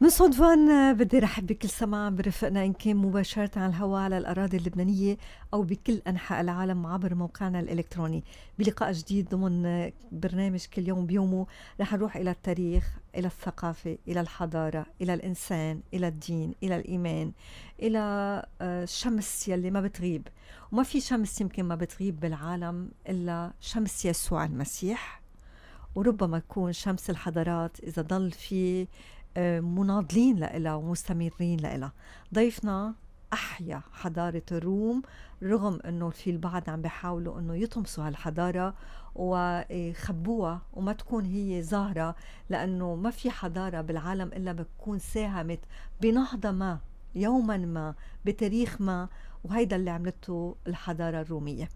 من صدفان بدي رحب بكل سماع برفقنا إن كان مباشرة على الهواء على الأراضي اللبنانية أو بكل أنحاء العالم عبر موقعنا الإلكتروني. بلقاء جديد ضمن برنامج كل يوم بيومه. رح نروح إلى التاريخ إلى الثقافة إلى الحضارة إلى الإنسان إلى الدين إلى الإيمان إلى الشمس يلي ما بتغيب. وما في شمس يمكن ما بتغيب بالعالم إلا شمس يسوع المسيح. وربما يكون شمس الحضارات إذا ضل في مناضلين لها ومستمرين لها ضيفنا أحيا حضارة الروم رغم أنه في البعض عم بيحاولوا أنه يطمسوا هالحضارة ويخبوها وما تكون هي ظاهرة لأنه ما في حضارة بالعالم إلا بتكون ساهمت بنهضة ما يوما ما بتاريخ ما وهيدا اللي عملته الحضارة الرومية.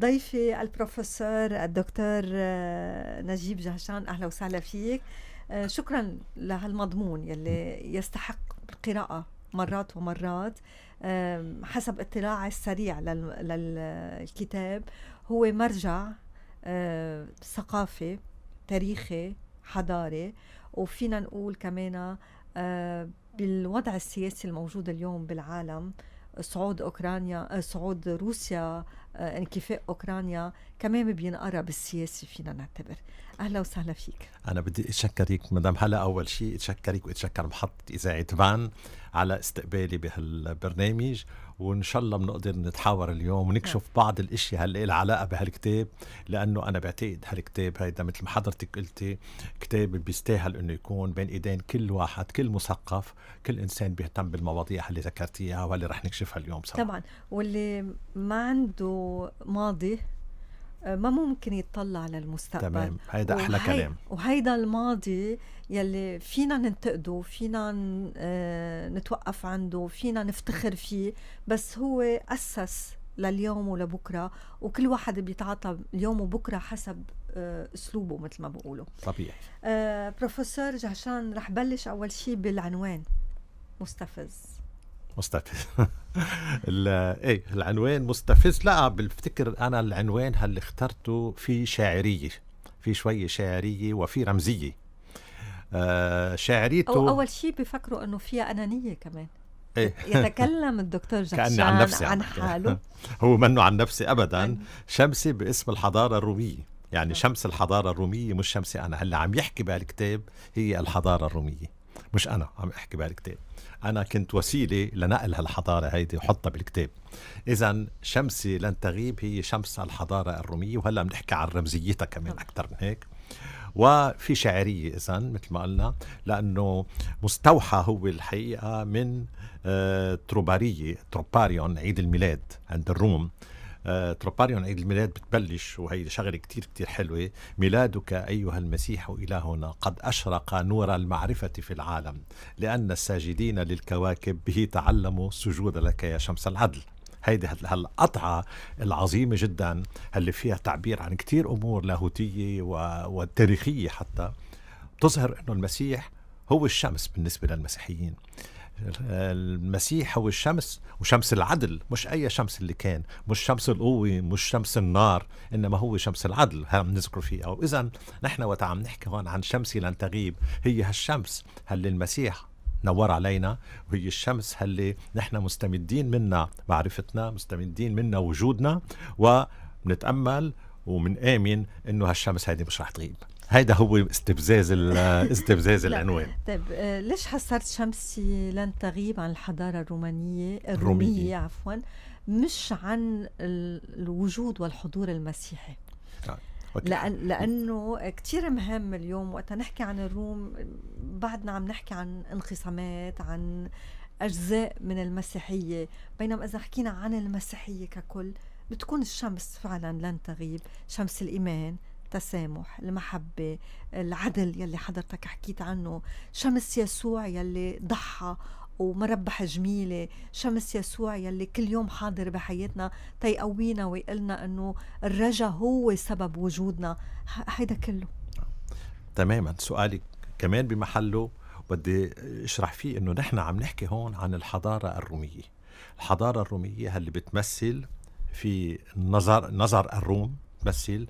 ضيفي البروفيسور الدكتور نجيب جهشان أهلا وسهلا فيك. آه، شكرا لهالمضمون يلي يستحق القراءة مرات ومرات حسب اطلاعي السريع للكتاب. هو مرجع آه، ثقافي تاريخي حضاري وفينا نقول كمان آه، بالوضع السياسي الموجود اليوم بالعالم صعود أوكرانيا صعود روسيا انكفاء أوكرانيا كمان بينقرا بالسياسي فينا نعتبر. أهلا وسهلا فيك. أنا بدي أتشكرك مدام. هلا أول شيء أتشكرك وأتشكر محطة إذاعة فان على استقبالي بهالبرنامج وإن شاء الله بنقدر نتحاور اليوم ونكشف نعم. بعض الأشياء اللي لها علاقة بهالكتاب لأنه أنا بعتقد هالكتاب هيدا مثل ما حضرتك قلتي كتاب بيستاهل إنه يكون بين إيدين كل واحد كل مثقف كل إنسان بيهتم بالمواضيع اللي ذكرتيها واللي رح نكشفها اليوم سوا. طبعا. واللي ما عنده ماضي ما ممكن يتطلع للمستقبل. تمام. هيدا أحلى وهي كلام. وهيدا الماضي يلي فينا ننتقده فينا آه، نتوقف عنده فينا نفتخر فيه بس هو أسس لليوم ولبكرة وكل واحد بيتعاطى اليوم وبكرة حسب آه، أسلوبه مثل ما بقولوا طبيعي. آه بروفيسور جهشان رح بلش أول شيء بالعنوان. مستفز. مستفز. إيه العنوان مستفز. لا بفتكر أنا العنوان اللي اخترته في شاعرية في شوية شاعرية وفي رمزية. آه شاعريته أو أول شيء بفكروا إنه فيها أنانية كمان. إيه؟ يتكلم الدكتور جاكشان عن, نفسي عن حاله. هو منه عن نفسي ابدا. شمسي باسم الحضارة الرومية. يعني شمس الحضارة الرومية مش شمسي أنا. هلأ عم يحكي بهالكتاب هي الحضارة الرومية. مش أنا عم أحكي بهالكتاب أنا كنت وسيلة لنقل هالحضارة هيدي وحطها بالكتاب. اذا شمسي لن تغيب هي شمس الحضارة الرومية وهلأ بنحكي عن رمزيتها كمان أكثر من هيك. وفي شعرية اذا مثل ما قلنا لأنه مستوحى هو الحقيقة من آه، تروبارية تروباريون عيد الميلاد عند الروم. تروباريون عيد الميلاد بتبلش وهي شغلة كتير كتير حلوة. ميلادك أيها المسيح إلهنا قد أشرق نور المعرفة في العالم لأن الساجدين للكواكب به تعلموا السجود لك يا شمس العدل. هيدي هالقطعة العظيمة جدا اللي فيها تعبير عن كتير أمور لاهوتية وتاريخية حتى. تظهر أنه المسيح هو الشمس بالنسبة للمسيحيين. المسيح هو الشمس وشمس العدل مش أي شمس اللي كان مش شمس القوة مش شمس النار إنما هو شمس العدل عم نذكر فيها وإذا نحن وقت عم نحكي هون عن شمسي لن تغيب هي هالشمس هل المسيح نور علينا وهي الشمس اللي نحن مستمدين منها معرفتنا مستمدين منها وجودنا ونتأمل ومنآمن إنه هالشمس هيدي مش رح تغيب. هيدا هو استفزاز استفزاز العنوان. طيب آه، ليش حصرت شمسي لن تغيب عن الحضارة الرومانيه الرومية, الرومية. عفوا مش عن الوجود والحضور المسيحي؟ آه. لأن لأنه كتير مهم اليوم وقت نحكي عن الروم بعدنا عم نحكي عن انقسامات عن أجزاء من المسيحية. بينما إذا حكينا عن المسيحية ككل بتكون الشمس فعلا لن تغيب. شمس الإيمان التسامح المحبة العدل يلي حضرتك حكيت عنه. شمس يسوع يلي ضحى ومربح جميلة. شمس يسوع يلي كل يوم حاضر بحياتنا تيقوينا ويقلنا أنه الرجا هو سبب وجودنا. هيدا كله. تماما. سؤالي كمان بمحله بدي أشرح فيه إنه نحن عم نحكي هون عن الحضارة الرومية. الحضارة الرومية اللي بتمثل في نظر نظر الروم بتمثل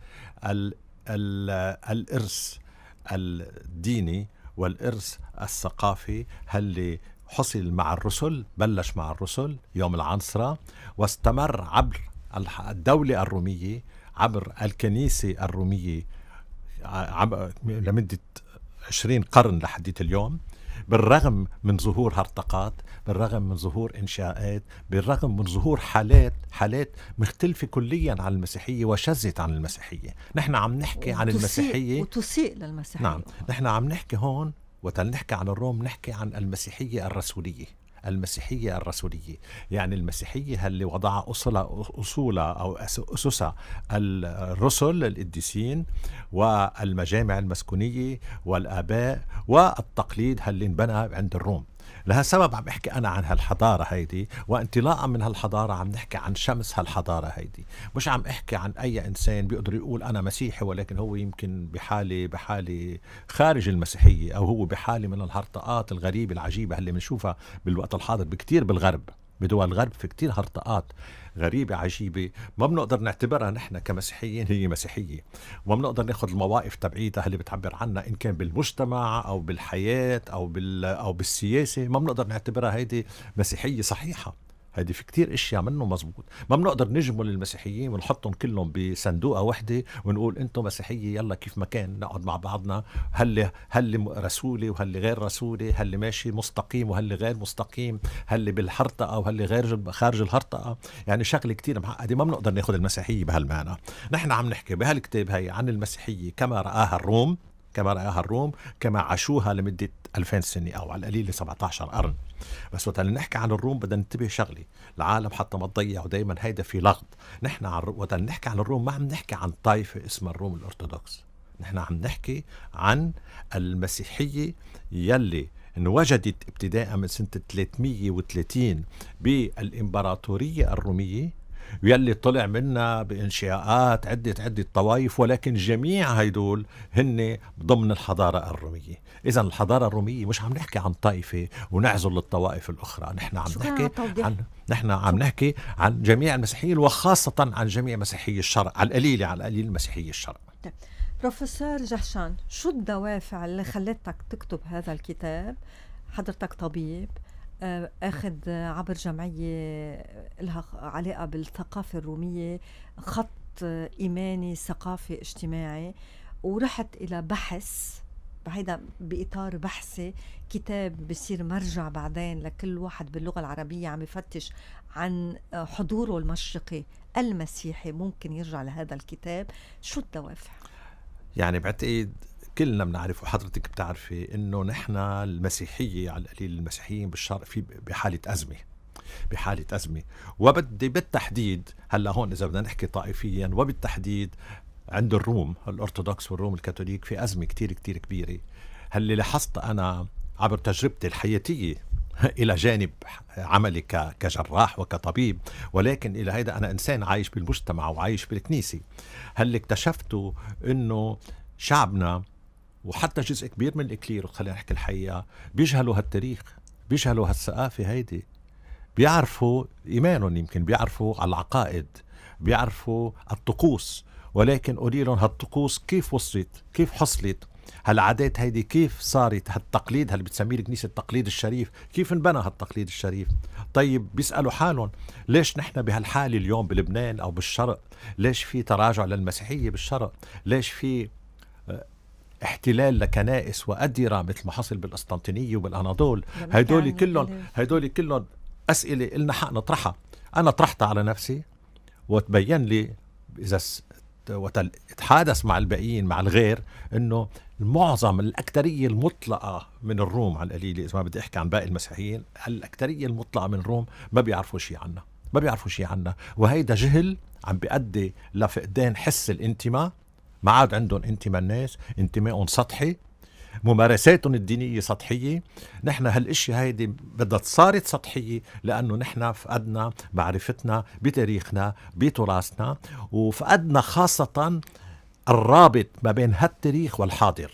الإرث الديني والإرث الثقافي. اللي حصل مع الرسل؟ بلش مع الرسل يوم العنصرة واستمر عبر الدولة الرومية عبر الكنيسة الرومية لمدة 20 قرن لحديت اليوم. بالرغم من ظهور هرطقات بالرغم من ظهور إنشاءات بالرغم من ظهور حالات حالات مختلفة كليا عن المسيحية وشذت عن المسيحية. نحن عم نحكي عن المسيحية. وتسيء للمسيحية. نعم. نحن عم نحكي هون وتل نحكي عن الروم نحكي عن المسيحية الرسولية. المسيحية الرسولية. يعني المسيحية اللي وضع أصولها أو أسسها الرسل القديسين والمجامع المسكونية والآباء والتقليد اللي انبنى عند الروم. لهالسبب عم بحكي أنا عن هالحضارة هيدي وانطلاقا من هالحضارة عم نحكي عن شمس هالحضارة هيدي. مش عم أحكي عن أي إنسان بيقدر يقول أنا مسيحي ولكن هو يمكن بحاله بحالة خارج المسيحية أو هو بحالة من الهرطقات الغريبة العجيبة اللي بنشوفها بالوقت الحاضر بكثير بالغرب بدول الغرب في كتير هرطقات غريبة عجيبة. ما بنقدر نعتبرها نحن كمسيحيين هي مسيحية. وما بنقدر ناخذ المواقف تبعيتها اللي بتعبر عنا إن كان بالمجتمع أو بالحياة أو, بال أو بالسياسة ما بنقدر نعتبرها هيدي مسيحية صحيحة. هيدي في كتير أشياء منه مزبوط. ما بنقدر نجمل المسيحيين ونحطهم كلهم بصندوقة وحدة ونقول أنتم مسيحية يلا كيف ما كان نقعد مع بعضنا. هل هل رسولي وهل غير رسولي هل ماشي مستقيم وهل غير مستقيم هل بالحرطقه وهل غير خارج الحرطقه يعني شغلة كتير معقده ما بنقدر ناخذ المسيحية بهالمعنى. نحن عم نحكي بهالكتاب هي عن المسيحية كما رآها الروم كما رآها الروم كما عاشوها لمدة 2000 سنة أو على القليل 17 قرن. بس وقت نحكي عن الروم بدنا ننتبه شغلة العالم حتى ما تضيعوا دائما هيدا في لغط. نحن وقت نحكي عن الروم ما عم نحكي عن طائفة اسمها الروم الأرثوذكس. نحن عم نحكي عن المسيحية يلي انوجدت ابتداء من سنة 330 بالإمبراطورية الرومية. ويلي طلع منا بانشاءات عدة عدة طوائف ولكن جميع هيدول هن ضمن الحضارة الرومية. إذا الحضارة الرومية مش عم نحكي عن طائفة ونعزل للطوائف الأخرى نحن عم نحكي عن نحن عم نحكي عن جميع المسيحيين وخاصة عن جميع مسيحي الشرع على القليلة على القليل مسيحي الشرع طيب. بروفيسور جحشان شو الدوافع اللي خلتك تكتب هذا الكتاب؟ حضرتك طبيب أخذ عبر جمعية لها علاقة بالثقافة الرومية خط إيماني ثقافي اجتماعي ورحت إلى بحث هيدا بإطار بحثي كتاب بصير مرجع بعدين لكل واحد باللغة العربية عم يفتش عن حضوره المشرقي المسيحي ممكن يرجع لهذا الكتاب. شو الدوافع؟ يعني بعتقد كلنا بنعرف وحضرتك بتعرفي إنه نحن المسيحية على القليل المسيحيين بالشرق في بحالة أزمة بحالة أزمة. وبدي بالتحديد هلأ هون إذا بدنا نحكي طائفيا وبالتحديد عند الروم الأرثوذكس والروم الكاثوليك في أزمة كتير كتير كبيرة. هل لاحظت أنا عبر تجربتي الحياتية إلى جانب عملي كجراح وكطبيب ولكن إلى هيدا أنا إنسان عايش بالمجتمع وعايش بالكنيسة. هل اكتشفتوا أنه شعبنا وحتى جزء كبير من الإكلير خلينا نحكي الحقيقة بيجهلوا هالتاريخ بيجهلوا هالثقافة هيدي. بيعرفوا إيمانهم يمكن بيعرفوا العقائد بيعرفوا الطقوس ولكن قولي لهم هالطقوس كيف وصلت؟ كيف حصلت؟ هالعادات هيدي كيف صارت؟ هالتقليد هل بتسميه الكنيسة التقليد الشريف؟ كيف انبنى هالتقليد الشريف؟ طيب بيسألوا حالهم ليش نحن بهالحالة اليوم بلبنان أو بالشرق؟ ليش في تراجع للمسيحية بالشرق؟ ليش في احتلال لكنائس وأديرة مثل ما حصل بالقسطنطينية وبالأناضول. هدول كلهم هدول كلهم أسئلة إلنا حق نطرحها. أنا طرحتها على نفسي وتبين لي إذا اتحادث مع الباقيين مع الغير إنه المعظم الأكثرية المطلقة من الروم على القليلة إذا ما بدي أحكي عن باقي المسيحيين الأكثرية المطلقة من الروم ما بيعرفوا شيء عنا ما بيعرفوا شيء عنا وهيدا جهل عم بيؤدي لفقدان حس الانتماء. ما عاد عندهم انتماء الناس انتمائهم سطحي ممارساتهم الدينية سطحية. نحن هالاشياء هيدي بدها صارت سطحية لأنه نحن فقدنا معرفتنا بتاريخنا بتراثنا وفقدنا خاصة الرابط ما بين هالتاريخ والحاضر.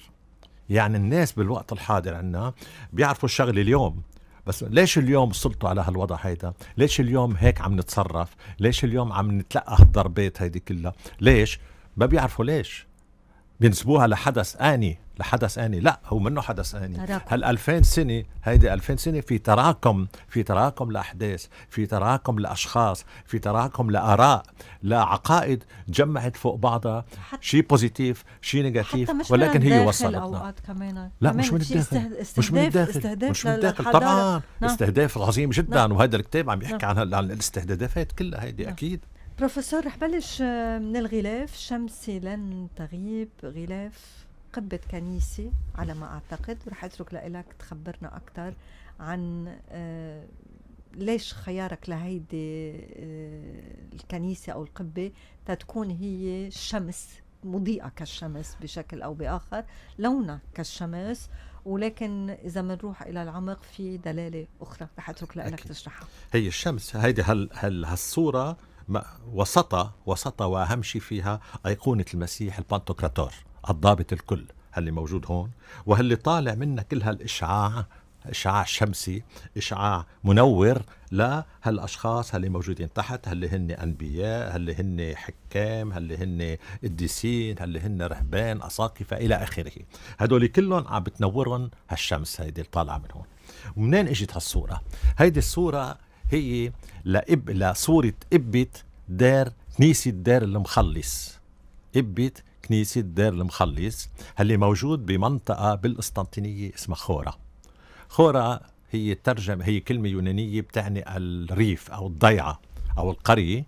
يعني الناس بالوقت الحاضر عنا بيعرفوا الشغل اليوم. بس ليش اليوم وصلتوا على هالوضع هيدا؟ ليش اليوم هيك عم نتصرف؟ ليش اليوم عم نتلقى هالضربات هيدي كلها؟ ليش؟ ما بيعرفوا ليش بينسبوها لحدث آني لحدث آني. لا هو منه حدث آني. تراكم. هال 2000 سنة؟ هيدي 2000 سنة في تراكم في تراكم لأحداث في تراكم لأشخاص في تراكم لآراء لعقائد جمعت فوق بعضها. شيء positive شيء negative ولكن هي وصلتنا أوقات كمان. لا كمان مش من الداخل. استهد- مش من استهداف- الداخل. استهداف مش من الداخل. طبعا. نعم. استهداف عظيم جدا. نعم. وهذا الكتاب عم يحكي نعم. عن الاستهدافات كلها هيدي نعم. أكيد. بروفيسور رح بلش من الغلاف شمسي لن تغيب غلاف قبة كنيسة على ما أعتقد ورح أترك لك تخبرنا أكثر عن ليش خيارك لهيدي الكنيسة أو القبة تتكون هي شمس مضيئة كالشمس بشكل أو بآخر لونها كالشمس ولكن إذا بنروح إلى العمق في دلالة أخرى رح أترك لك. تشرحها هي الشمس هيدي هال هال هالصوره وسطها وسطها وأهم شيء فيها أيقونة المسيح البانتوكراتور الضابط الكل. اللي موجود هون؟ واللي طالع منها كل هالإشعاع إشعاع شمسي إشعاع منور؟ لهالاشخاص اللي موجودين تحت؟ اللي هن أنبياء؟ اللي هن حكام؟ اللي هن قديسين؟ اللي هن رهبان أساقفة إلى آخره. هدول كلهم عم بتنورهم هالشمس هيدي طالعة من هون. ومنين إجت هالصورة؟ هيدي الصورة هي لإب لصورة إبة دار كنيسة دار المخلص. إبة كنيسة دار المخلص اللي موجود بمنطقة بالقسطنطينية اسمها خورا. خورا هي ترجمة هي كلمة يونانية بتعني الريف أو الضيعة أو القرية.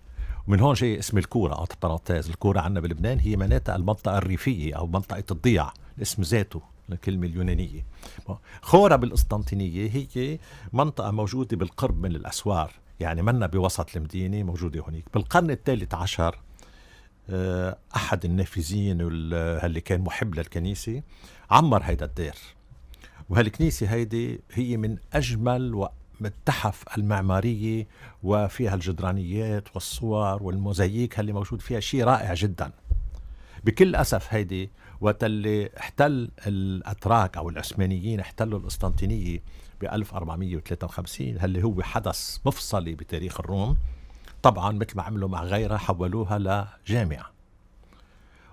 ومن هون جاي اسم الكورة أو الكورة عندنا بلبنان هي معناتها المنطقة الريفية أو منطقة الضياع الاسم ذاته. الكلمة اليونانية. خورة بالقسطنطينية هي منطقة موجودة بالقرب من الأسوار يعني منا بوسط المدينة موجودة هونيك. بالقرن الثالث عشر آه، أحد النافذين اللي كان محب للكنيسة عمر هيدا الدير. وهالكنيسة هيدي هي من أجمل و التحف المعمارية وفيها الجدرانيات والصور والموزاييك اللي موجود فيها شيء رائع جدا. بكل أسف هيدي وقت اللي احتل الأتراك أو العثمانيين احتلوا القسطنطينية ب 1453 اللي هو حدث مفصلي بتاريخ الروم. طبعا مثل ما عملوا مع غيرها حولوها لجامعة.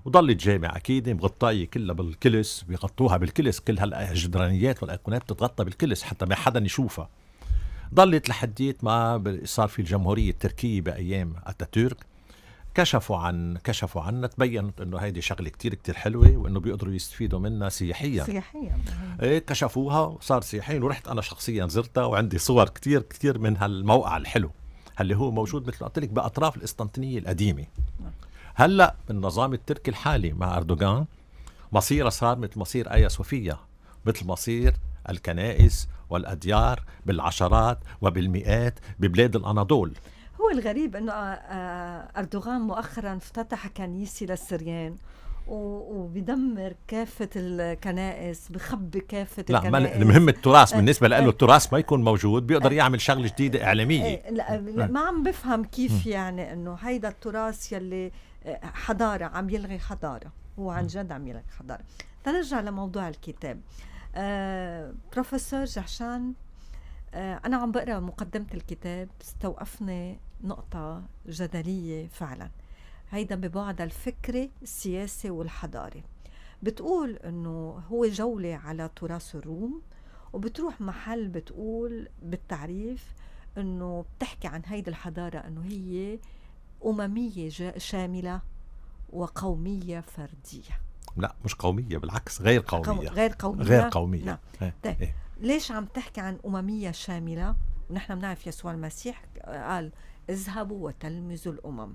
وضلت جامعة أكيد مغطاية كلها بالكلس بيغطوها بالكلس كل هالجدرانيات والأيقونات بتتغطى بالكلس حتى ما حدا يشوفها. ضلت لحديت ما صار في الجمهورية التركية بأيام أتاتورك. كشفوا عن كشفوا عنا تبينت إنه هيدي شغلة كتير كتير حلوة وإنه بيقدروا يستفيدوا منها سياحيا. سياحيا إيه كشفوها وصار سياحيا ورحت أنا شخصيا زرتها وعندي صور كتير كتير من هالموقع الحلو اللي هو موجود مثل ما قلت لك بأطراف القسطنطينيه القديمة. هلأ بالنظام التركي الحالي مع أردوغان مصيره صار مثل مصير آيا صوفيا مثل مصير الكنائس والأديار بالعشرات وبالمئات ببلاد الأناضول. هو الغريب إنه آه، آه، أردوغان مؤخرا افتتح كنيسة للسريان وبيدمر كافة الكنائس بخبي كافة لا الكنائس. المهم التراث آه، بالنسبة له. التراث ما يكون موجود بيقدر يعمل شغلة جديدة إعلامية. إيه، لا لا، ما عم بفهم كيف يعني إنه هيدا التراث يلي حضارة عم يلغي حضارة هو عن جد عم يلغي حضارة. تنرجع لموضوع الكتاب. آه بروفيسور جحشان آه أنا عم بقرأ مقدمة الكتاب استوقفني نقطة جدلية فعلا هيدا ببعد الفكري السياسي والحضاري بتقول إنه هو جولة على تراث الروم وبتروح محل بتقول بالتعريف إنه بتحكي عن هيدي الحضارة إنه هي أممية جا- شاملة وقومية فردية لا مش قومية بالعكس غير قو- قومية غير قومية غير قومية نعم. إيه، طيب. إيه. ليش عم تحكي عن أممية شاملة ونحن بنعرف يسوع المسيح قال اذهبوا وتلمذوا الأمم.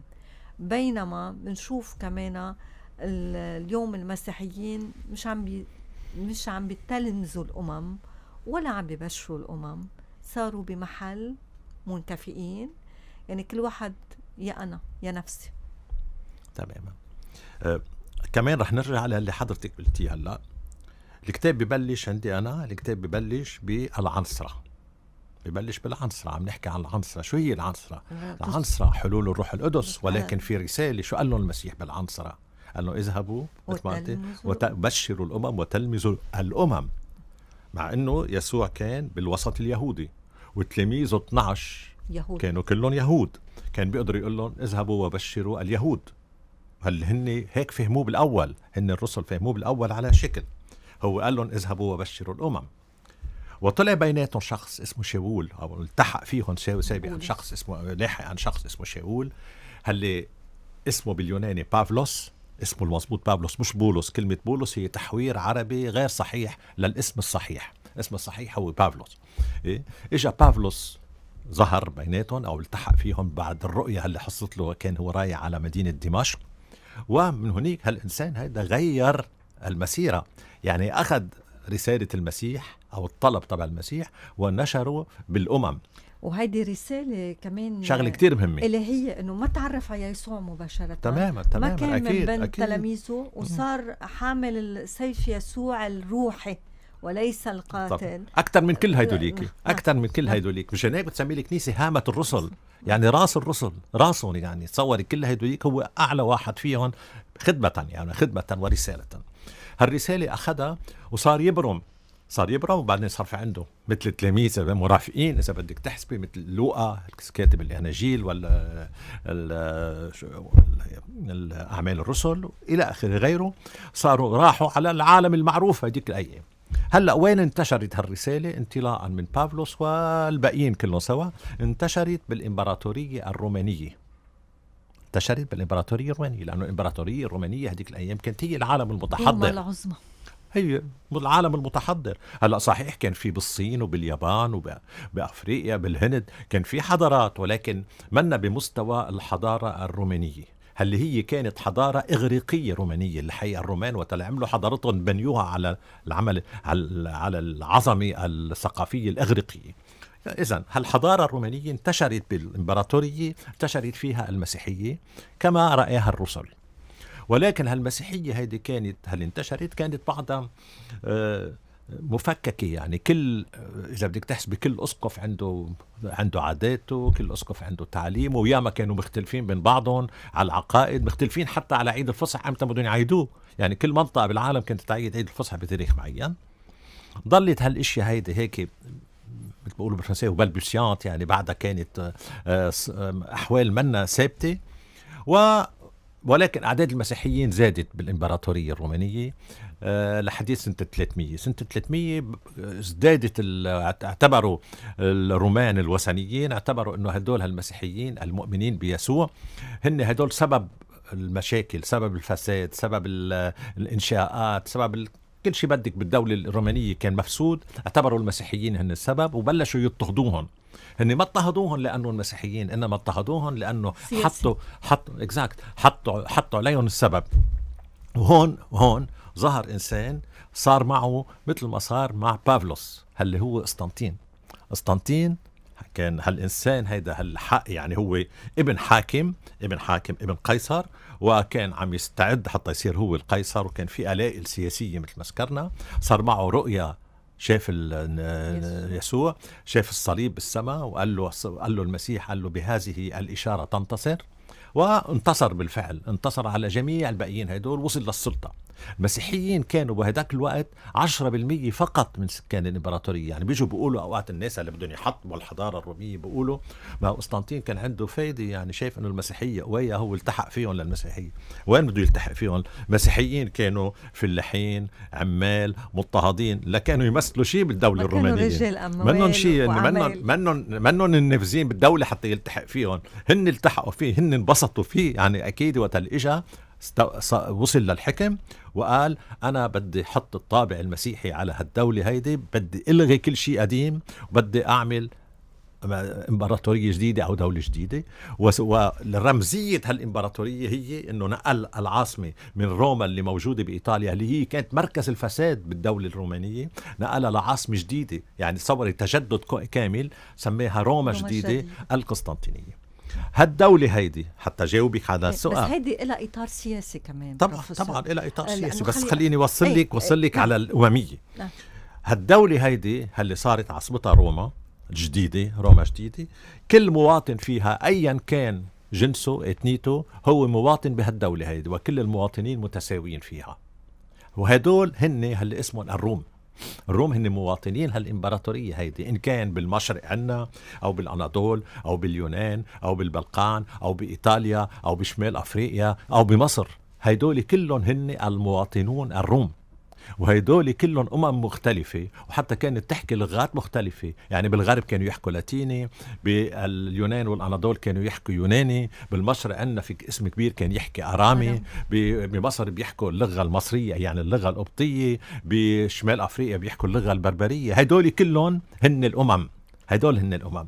بينما بنشوف كمان ال- اليوم المسيحيين مش عم بي مش عم بيتلمذوا الأمم ولا عم بيبشروا الأمم. صاروا بمحل منكفئين يعني كل واحد يا أنا يا نفسي. تماما آه كمان رح نرجع على اللي حضرتك قلتيه هلأ. الكتاب ببلش عندي أنا الكتاب ببلش بالعنصرة. ببلش بالعنصرة عم نحكي عن العنصرة. شو هي العنصرة؟ العنصرة. حلول الروح القدس ولكن في رسالة شو قال لهم المسيح بالعنصرة؟ قال لهم اذهبوا مثل ما وتبشروا الأمم وتلمذوا الأمم. مع إنه يسوع كان بالوسط اليهودي وتلاميذه 12 يهود. كانوا كلهم يهود. كان بيقدر يقول لهم اذهبوا وبشروا اليهود. هل هن هيك فهموه بالأول؟ هن الرسل فهموه بالأول على شكل. هو قال لهم اذهبوا وبشروا الأمم. وطلع بيناتهم شخص اسمه شاول أو التحق فيهم سابقا شخص اسمه لاحق عن شخص اسمه شاول هل اسمه باليوناني بافلوس اسمه المضبوط بابلوس مش بولس كلمة بولس هي تحوير عربي غير صحيح للاسم الصحيح. اسم الصحيح هو بافلوس. إيه؟ إجا بافلوس ظهر بيناتهم أو التحق فيهم بعد الرؤية اللي حصلت له كان هو رايح على مدينة دمشق. ومن هناك هالإنسان هذا غير المسيرة. يعني أخذ رسالة المسيح أو الطلب تبع المسيح ونشره بالأمم. وهيدي رسالة كمان شغلة كتير مهمة. اللي هي إنه ما تعرف على يسوع مباشرة. تماما تماما ما كان أكيد من بين. تلاميذه وصار حامل السيف يسوع الروحي وليس القاتل. أكثر من كل هيدوليك نعم. أكثر من كل. هيدوليك. مشان هيك بتسمي الكنيسه هامة الرسل؟ يعني راس الرسل راسهم يعني تصوري كل هيدوليك هو أعلى واحد فيهم خدمة يعني خدمة ورسالة. هالرسالة أخذها وصار يبرم. صار يبرم وبعدين صار في عنده مثل تلاميذ مرافقين إذا بدك تحسبي مثل لوقا كاتب الاناجيل ولا اعمال الرسل إلى آخره غيره صاروا راحوا على العالم المعروف هذيك الأيام هلأ وين انتشرت هالرسالة؟ انطلاقا من بافلوس والباقيين كلهم سوا. انتشرت بالإمبراطورية الرومانية. انتشرت بالإمبراطورية الرومانية لأنه الامبراطوريه الرومانية هذيك الأيام كانت هي العالم المتحضر. العظمى هي العالم المتحضر. هلا صحيح كان في بالصين وباليابان وبافريقيا بالهند كان في حضارات ولكن منا بمستوى الحضارة الرومانية؟ اللي هي كانت حضارة إغريقية رومانية؟ الحقيقة الرومان وقت عملوا حضارتهم بنيوها على العمل على العظمة الثقافية الإغريقية. إذا هالحضارة الرومانية انتشرت بالإمبراطورية انتشرت فيها المسيحية كما رأيها الرسل. ولكن هالمسيحية هيدي كانت هل انتشرت؟ كانت بعضها آه، مفككة يعني. كل آه، إذا بدك تحسبي كل أسقف عنده عنده عاداته كل أسقف عنده تعليمه وياما كانوا مختلفين بين بعضهم على العقائد مختلفين حتى على عيد الفصح إمتى بدهم يعيدوه. يعني كل منطقة بالعالم كانت تعيد عيد الفصح بتاريخ معين. ضلت هالإشياء هيدي هيك مثل بيقولوا بالفرنسية وبلبسيانت يعني بعدها كانت آه، أحوال منا ثابتة. و ولكن أعداد المسيحيين زادت بالإمبراطورية الرومانية آه، لحديث سنة 300 سنة 300 ب- ازدادت اعتبروا الرومان الوثنيين اعتبروا أنه هدول هالمسيحيين المؤمنين بيسوع هن هدول سبب المشاكل سبب الفساد سبب ال- الإنشاءات سبب كل شيء بدك بالدولة الرومانية كان مفسود. اعتبروا المسيحيين هن السبب وبلشوا يضطهدوهم هن ما اضطهدوهم لأنه المسيحيين إنما اضطهدوهم لأنه سياسي. حطوا حطوا اكزاكت حطوا حطوا عليهم السبب. وهون وهون ظهر إنسان صار معه مثل ما صار مع بافلوس اللي هو قسطنطين قسطنطين كان هالإنسان هيدا هالحق يعني هو ابن حاكم ابن حاكم ابن قيصر وكان عم يستعد حتى يصير هو القيصر وكان في قلائل سياسية مثل ما ذكرنا. صار معه رؤيه شاف يسوع شاف الصليب بالسماء وقال له قال له المسيح قال له بهذه الإشارة تنتصر. وانتصر بالفعل انتصر على جميع الباقيين هدول وصل للسلطة. المسيحيين كانوا بهداك الوقت 10% فقط من سكان الإمبراطورية. يعني بيجوا بيقولوا أوقات الناس اللي بدهم يحطموا الحضارة الرومية بيقولوا ما قسطنطين كان عنده فايدة يعني شايف أنه المسيحية قوية هو التحق فيهم للمسيحية. وين بده يلتحق فيهم؟ المسيحيين كانوا فلاحين عمال مضطهدين لا كانوا يمثلوا شيء بالدولة ما كانوا الرومانية. رجال أموال منهم شيء. منهم منهم منهم النافذين بالدولة حتى يلتحق فيهم. هن التحقوا فيه هن انبسطوا فيه. يعني أكيد وقت اللي اجى وصل للحكم وقال أنا بدي أحط الطابع المسيحي على هالدولة هيدي بدي إلغي كل شيء قديم وبدي أعمل إمبراطورية جديدة أو دولة جديدة وس- ورمزيه هالإمبراطورية هي إنه نقل العاصمة من روما اللي موجودة بإيطاليا اللي هي كانت مركز الفساد بالدولة الرومانية نقلها لعاصمة جديدة يعني تصوري تجدد كامل سماها روما روما جديدة الجديدة. هالدولة هيدي حتى جاوبك على بس السؤال. هيدي لها إطار سياسي كمان طبعا بروفيسور. طبعا لها آه، لأنه سياسي بس خلي- خليني إيه، لك اوصل لك إيه، على الأممية. نعم. هالدولة هيدي اللي صارت عاصمتها روما جديدة روما جديدة. كل مواطن فيها أيا كان جنسه اتنيته هو مواطن بهالدولة هيدي وكل المواطنين متساويين فيها. وهدول هن اللي اسمهم الروم. الروم هن مواطنين هالإمبراطورية هيدي إن كان بالمشرق عنا أو بالأناضول أو باليونان أو بالبلقان أو بإيطاليا أو بشمال أفريقيا أو بمصر هيدول كلهم هن المواطنون الروم. وهيدول كلهم أمم مختلفة وحتى كانت تحكي لغات مختلفة. يعني بالغرب كانوا يحكوا لاتيني باليونان والأناضول كانوا يحكوا يوناني بالمشرق عندنا في اسم كبير كان يحكي أرامي بمصر بيحكوا اللغة المصرية يعني اللغة القبطية بشمال أفريقيا بيحكوا اللغة البربرية. هدول كلهم هن الأمم هدول هن الأمم.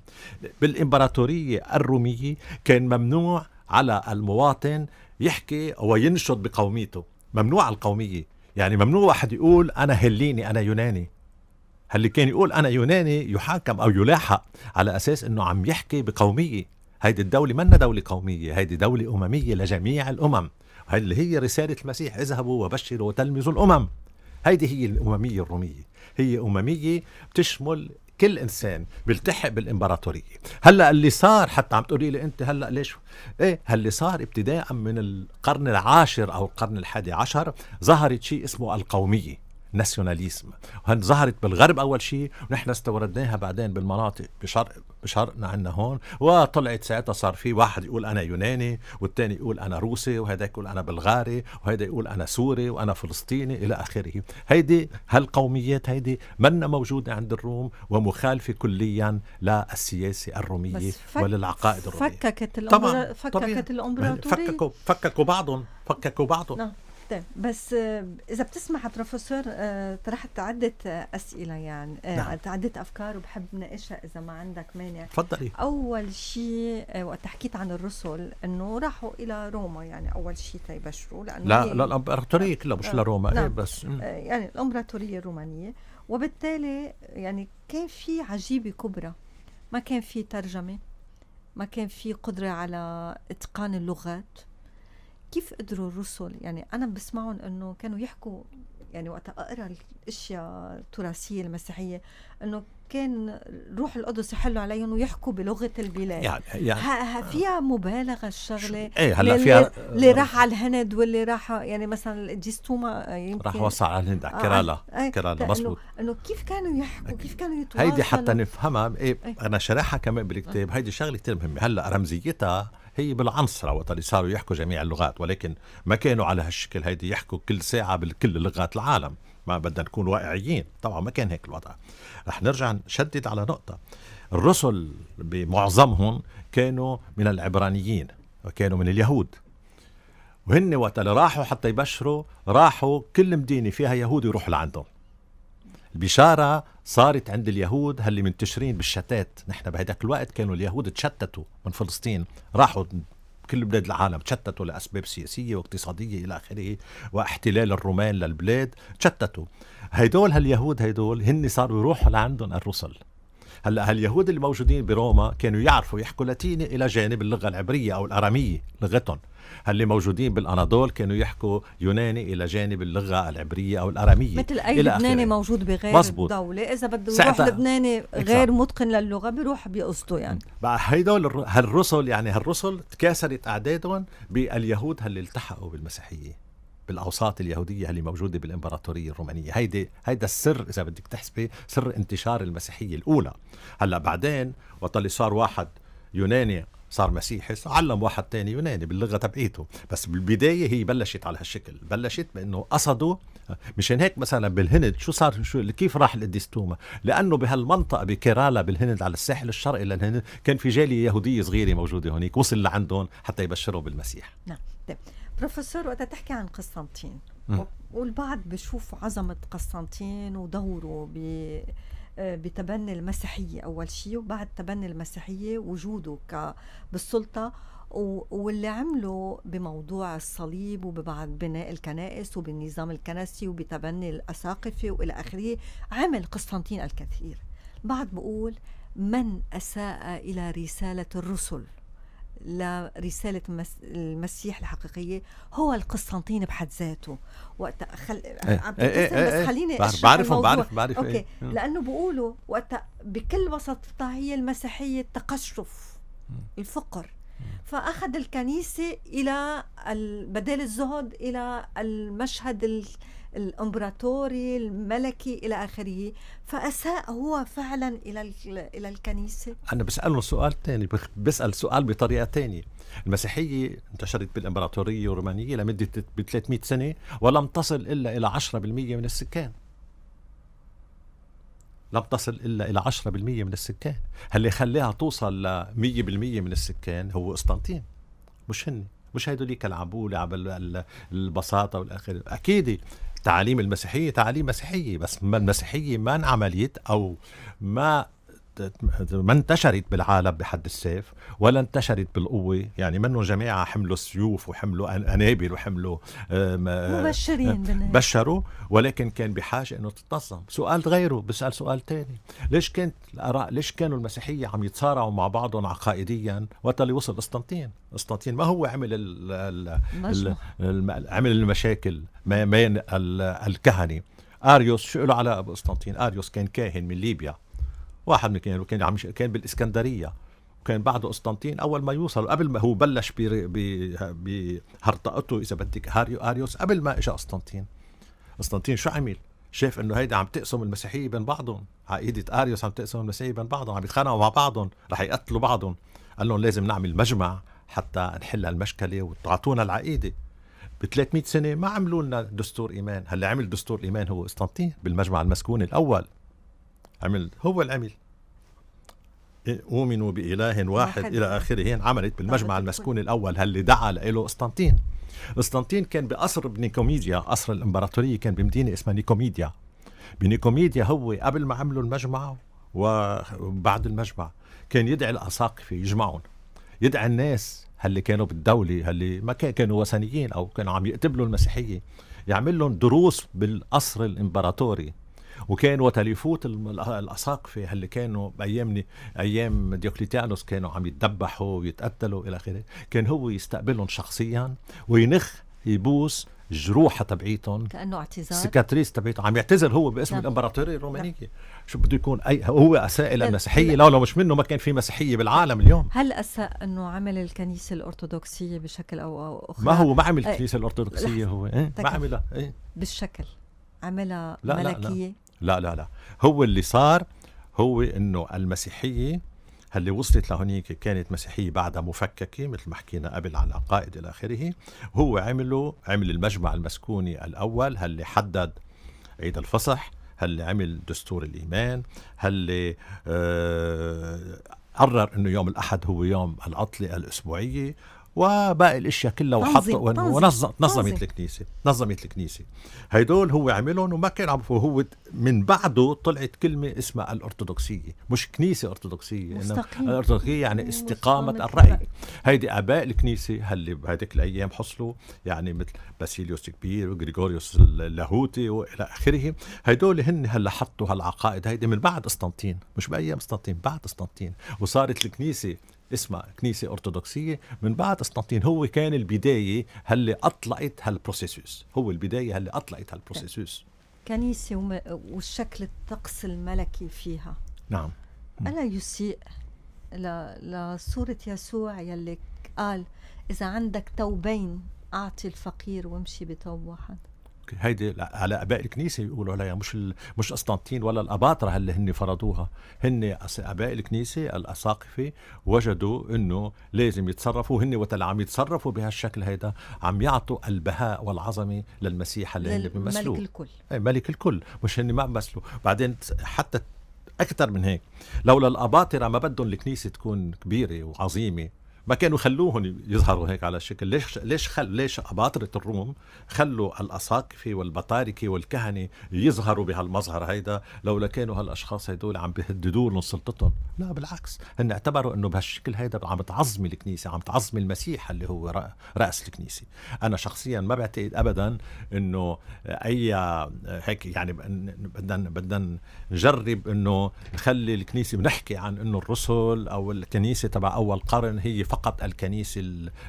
بالإمبراطورية الرومية كان ممنوع على المواطن يحكي وينشط بقوميته. ممنوع القومية. يعني ممنوع واحد يقول أنا هليني أنا يوناني. اللي كان يقول أنا يوناني يحاكم أو يلاحق على أساس إنه عم يحكي بقومية. هيدي الدولة منا دولة قومية هيدي دولة أممية لجميع الأمم. هيدي اللي هي رسالة المسيح اذهبوا وبشروا وتلمذوا الأمم. هيدي هي الأممية الرومية. هي أممية بتشمل كل إنسان بيلتحق بالإمبراطورية. هلأ اللي صار حتى عم تقولي لي أنت هلأ ليش؟ إيه اللي صار ابتداء من القرن العاشر أو القرن الحادي عشر ظهرت شيء اسمه القومية. ناسيوناليزم. هن ظهرت بالغرب أول شيء ونحن استوردناها بعدين بالمناطق بشرق بشرقنا عندنا هون وطلعت ساعتها صار في واحد يقول أنا يوناني والثاني يقول أنا روسي وهذا يقول أنا بلغاري وهذا يقول أنا سوري وأنا فلسطيني إلى آخره. هيدي هالقوميات هيدي منا موجودة عند الروم ومخالفة كليا للسياسة الرومية فك وللعقائد الرومية. فككت الأمبرا... فككت الامبراطوريه فككوا فككوا بعضهم. فككوا بعضهم. نعم. طيب بس آه، إذا بتسمح بروفيسور آه، طرحت عده أسئلة يعني. آه، نعم. عده أفكار وبحب ناقشها إذا ما عندك مانع. تفضلي. أول شيء وقت حكيت عن الرسل إنه راحوا إلى روما. يعني أول شيء تيبشروا لأنه لا لا الإمبراطورية كلها مش لروما نعم. إيه بس يعني الإمبراطورية الرومانية. وبالتالي يعني كان في عجيبة كبرى. ما كان في ترجمة ما كان في قدرة على إتقان اللغات. كيف قدروا الرسل؟ يعني أنا بسمعهم إنه كانوا يحكوا يعني وقت أقرأ الأشياء التراثية المسيحية إنه كان روح القدس يحلوا عليهم ويحكوا بلغة البلاد. يعني يعني فيها مبالغة الشغلة؟ إيه هلا فيها اللي راح على الهند واللي راح يعني مثلا الجيستوما يمكن راح وصل على الهند على كيرالا آه كيرالا مزبوط انه كيف كانوا يحكوا؟ كيف كانوا يتواصلوا؟ هيدي حتى نفهمها. إيه, إيه. أنا شرحها كمان بالكتاب. هيدي شغلة كثير مهمة. هلأ رمزيتها هي بالعنصرة وقت اللي صاروا يحكوا جميع اللغات ولكن ما كانوا على هالشكل هيدي يحكوا كل ساعة بكل لغات العالم. ما بدنا نكون واقعيين طبعا ما كان هيك الوضع. رح نرجع نشدد على نقطة. الرسل بمعظمهم كانوا من العبرانيين وكانوا من اليهود. وهن وقت اللي راحوا حتى يبشروا راحوا كل مدينة فيها يهود يروحوا لعندهم. البشارة صارت عند اليهود هاللي منتشرين بالشتات. نحن بهداك الوقت كانوا اليهود تشتتوا من فلسطين. راحوا كل بلاد العالم تشتتوا لأسباب سياسية واقتصادية إلى آخره واحتلال الرومان للبلاد. تشتتوا. هيدول هاليهود هيدول هن صاروا يروحوا لعندهم الرسل. هلأ هاليهود اللي موجودين بروما كانوا يعرفوا يحكوا لاتيني إلى جانب اللغة العبرية أو الأرامية لغتهم. اللي موجودين بالأناضول كانوا يحكوا يوناني إلى جانب اللغة العبرية أو الأرامية. مثل أي لبناني موجود بغير مزبوط. الدولة. إذا بده يروح لبناني غير متقن للغة بيروح بيقصده يعني. بقى هيدول هالرسل يعني هالرسل تكاثرت أعدادهم باليهود اللي التحقوا بالمسيحية بالأوساط اليهودية اللي موجودة بالإمبراطورية الرومانية. هيدي هيدا السر إذا بدك تحسبي سر انتشار المسيحية الأولى. هلأ بعدين وقت اللي صار واحد يوناني صار مسيحي علم واحد تاني يوناني باللغة تبعيته. بس بالبداية هي بلشت على هالشكل بلشت بأنه قصدوا مشان هيك مثلا بالهند شو صار شو كيف راح القديس توما لأنه بهالمنطقة بكيرالا بالهند على الساحل الشرقي للهند كان في جالية يهودية صغيرة موجودة هونيك وصل لعندهم حتى يبشروا بالمسيح. نعم. طيب بروفيسور وقت تحكي عن قسطنطين والبعض بشوف عظمة قسطنطين ودوره ب بتبني المسيحية أول شيء وبعد تبني المسيحية وجوده بالسلطة واللي عمله بموضوع الصليب وبعد بناء الكنائس وبالنظام الكنسي وبتبني الأساقفة وإلى آخره عمل قسطنطين الكثير. بعد بقول من أساء إلى رسالة الرسل؟ لرسالة المسيح الحقيقية هو القسطنطين بحد ذاته. وقت خل... إيه، عم إيه، إيه، بس خليني أشرح بعرف بعرف بعرف أوكي. إيه. لأنه بيقولوا وقت بكل بساطتها هي المسيحية التقشف الفقر. فأخذ الكنيسة إلى بدل الزهد إلى المشهد الامبراطوري الملكي إلى آخره فأساء هو فعلا إلى إلى الكنيسة؟ أنا بسأله سؤال ثاني بسأل سؤال بطريقة ثانية المسيحية انتشرت بالإمبراطورية الرومانية لمدة ب 300 سنة ولم تصل إلا إلى 10% من السكان. لم تصل إلا إلى 10% من السكان. اللي خلاها توصل ل 100% من السكان؟ هو قسطنطين. مش هن مش هيدوليك العبوا لعب البساطة والاخر أكيد تعاليم المسيحية تعاليم مسيحية بس ما المسيحية ما انعملت أو ما ما انتشرت بالعالم بحد السيف ولا انتشرت بالقوة. يعني منهم جماعة حملوا سيوف وحملوا أنابل وحملوا مبشرين بشروا. ولكن كان بحاجة أنه تتنظم سؤال غيره بسأل سؤال تاني. ليش كانت الآراء ليش كانوا المسيحية عم يتصارعوا مع بعضهم عقائديا وقت اللي وصل قسطنطين؟ قسطنطين ما هو عمل ال ال ال عمل المشاكل ما بين الكهنة. آريوس شو له علاقة بقسطنطين؟ آريوس كان كاهن من ليبيا. واحد من كان كان عم كان بالإسكندرية وكان بعده قسطنطين أول ما يوصل قبل ما هو بلش بهرطقته إذا بدك هاريو اريوس قبل ما اجى قسطنطين. قسطنطين شو عمل؟ شاف إنه هيدا عم تقسم المسيحية بين بعضهم. عقيده اريوس عم تقسم المسيحية بين بعضهم عم يتخانقوا مع بعضهم رح يقتلوا بعضهم. قال لهم لازم نعمل مجمع حتى نحل المشكلة وتعطونا العقيدة. ب 300 سنة ما عملوا لنا دستور إيمان. هلأ عمل دستور إيمان هو قسطنطين بالمجمع المسكون الأول. عمل. هو اللي عمل أؤمنوا بإله واحد, واحد. إلى آخره. عملت بالمجمع المسكون الأول. اللي دعا له قسطنطين قسطنطين كان بقصر بنيكوميديا قصر الإمبراطورية كان بمدينة اسمها نيكوميديا. بنيكوميديا هو قبل ما عملوا المجمع وبعد المجمع كان يدعي الأساقفة يجمعهم. يدعي الناس اللي كانوا بالدولة اللي ما كانوا وثنيين أو كانوا عم يقتبلوا المسيحية. يعمل لهم دروس بالقصر الإمبراطوري. وكان وقت يفوت الاساقفه اللي كانوا بايام أيام ديوكليتيانوس كانوا عم يتذبحوا ويتقتلوا إلى آخره. كان هو يستقبلهم شخصيا وينخ يبوس جروحها تبعيتهم. كأنه اعتذار. ال cicatrices تبعيته. عم يعتذر هو باسم نعم. الإمبراطورية الرومانية. نعم. شو بده يكون؟ اي هو اساء إلى المسيحية. لو لو مش منه. ما كان في مسيحية بالعالم اليوم. هل أساء أنه عمل الكنيسة الأرثوذكسية بشكل أو أو اخر ما هو ما عمل الكنيسة الأرثوذكسية هو إيه؟ ما عملها إيه؟ بالشكل. عملها لا ملكيه لا. لا. لا لا لا. هو اللي صار هو إنه المسيحية اللي وصلت لهونيك كانت مسيحية بعدها مفككة مثل ما حكينا قبل عن العقائد إلى آخره. هو عمله عمل المجمع المسكوني الأول اللي حدد عيد الفصح اللي عمل دستور الإيمان اللي آه قرر إنه يوم الأحد هو يوم العطلة الأسبوعية. وباقي الأشياء كلها وحط ونظم نظمت الكنيسة نظمت الكنيسة. هيدول هو عملهم وما كان عم هو من بعده طلعت كلمة اسمها الأرثوذكسية مش كنيسة أرثوذكسية مستقيم. الأرثوذكسية يعني استقامة الرأي. هيدي آباء الكنيسة اللي بهذيك الأيام حصلوا يعني مثل باسيليوس الكبير وغريغوريوس اللاهوتي وإلى آخره. هيدول هن هلا حطوا هالعقائد. هيدي من بعد قسطنطين مش بأيام قسطنطين بعد قسطنطين. وصارت الكنيسة اسمها كنيسة أرثوذكسية من بعد قسطنطين هو كان البداية اللي أطلقت هال processus. هو البداية اللي أطلقت هالبروسيسوس. كنيسة وم... والشكل الطقس الملكي فيها. نعم. ألا يسيء ل... لصورة يسوع يلي قال إذا عندك توبين أعطي الفقير وامشي بتوب واحد هيدي على أباء الكنيسة يقولوا عليها مش مش قسطنطين ولا الأباطرة اللي هن فرضوها. هن أباء الكنيسة الأساقفة وجدوا إنه لازم يتصرفوا هن وقت عم يتصرفوا بهالشكل هيدا عم يعطوا البهاء والعظمة للمسيح اللي هن بيمثلوه ملك الكل. اي ملك الكل مش هن ما بيمثلوا بعدين حتى أكثر من هيك لولا الأباطرة ما بدهم الكنيسة تكون كبيرة وعظيمة. ما كانوا يخلوهم يظهروا هيك على الشكل. ليش ليش خل ليش أباطرة الروم خلوا الأساقفة والبطاركة والكهنة يظهروا بهالمظهر هيدا لولا كانوا هالأشخاص هدول عم بيهددوا لهم سلطتهم؟ لا بالعكس. هن اعتبروا إنه بهالشكل هيدا عم تعظمي الكنيسة عم تعظمي المسيح اللي هو رأس الكنيسة. أنا شخصيا ما بعتقد أبدا إنه أي هيك يعني بدنا بدنا نجرب إنه نخلي الكنيسة بنحكي عن إنه الرسل أو الكنيسة تبع أول قرن هي فقط فقط الكنيسة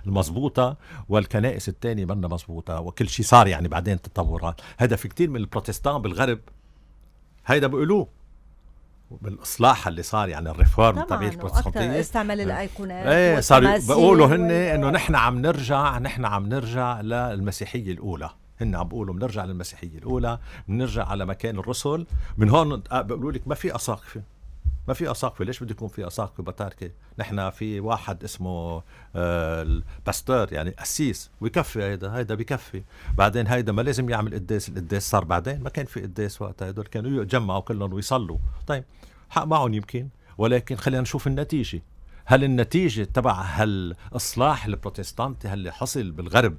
المضبوطة والكنائس الثانية منا مضبوطة وكل شيء صار يعني بعدين تطورات. هذا في كتير من البروتستان بالغرب. هيدا بيقولوه. بالإصلاح اللي صار يعني الريفورم تبع البروتستانتيه استعمل الأيقونات إيه والتماثيل بيقولوا هن إنه نحن عم نرجع نحن عم نرجع للمسيحية الأولى. هن عم بيقولوا بنرجع للمسيحية الأولى بنرجع على مكان الرسل. من هون آه، بيقولوا لك ما في أساقفة. ما في أساقفة. ليش بده يكون في أساقفة بتاركة؟ نحن في واحد اسمه آه، الباستور يعني قسيس ويكفي هيدا هيدا بكفي. بعدين هيدا ما لازم يعمل قداس القداس صار بعدين. ما كان في قداس وقتها. هدول كانوا يتجمعوا كلهم ويصلوا. طيب حق معهم يمكن. ولكن خلينا نشوف النتيجة. هل النتيجة تبع هالإصلاح البروتستانتي اللي حصل بالغرب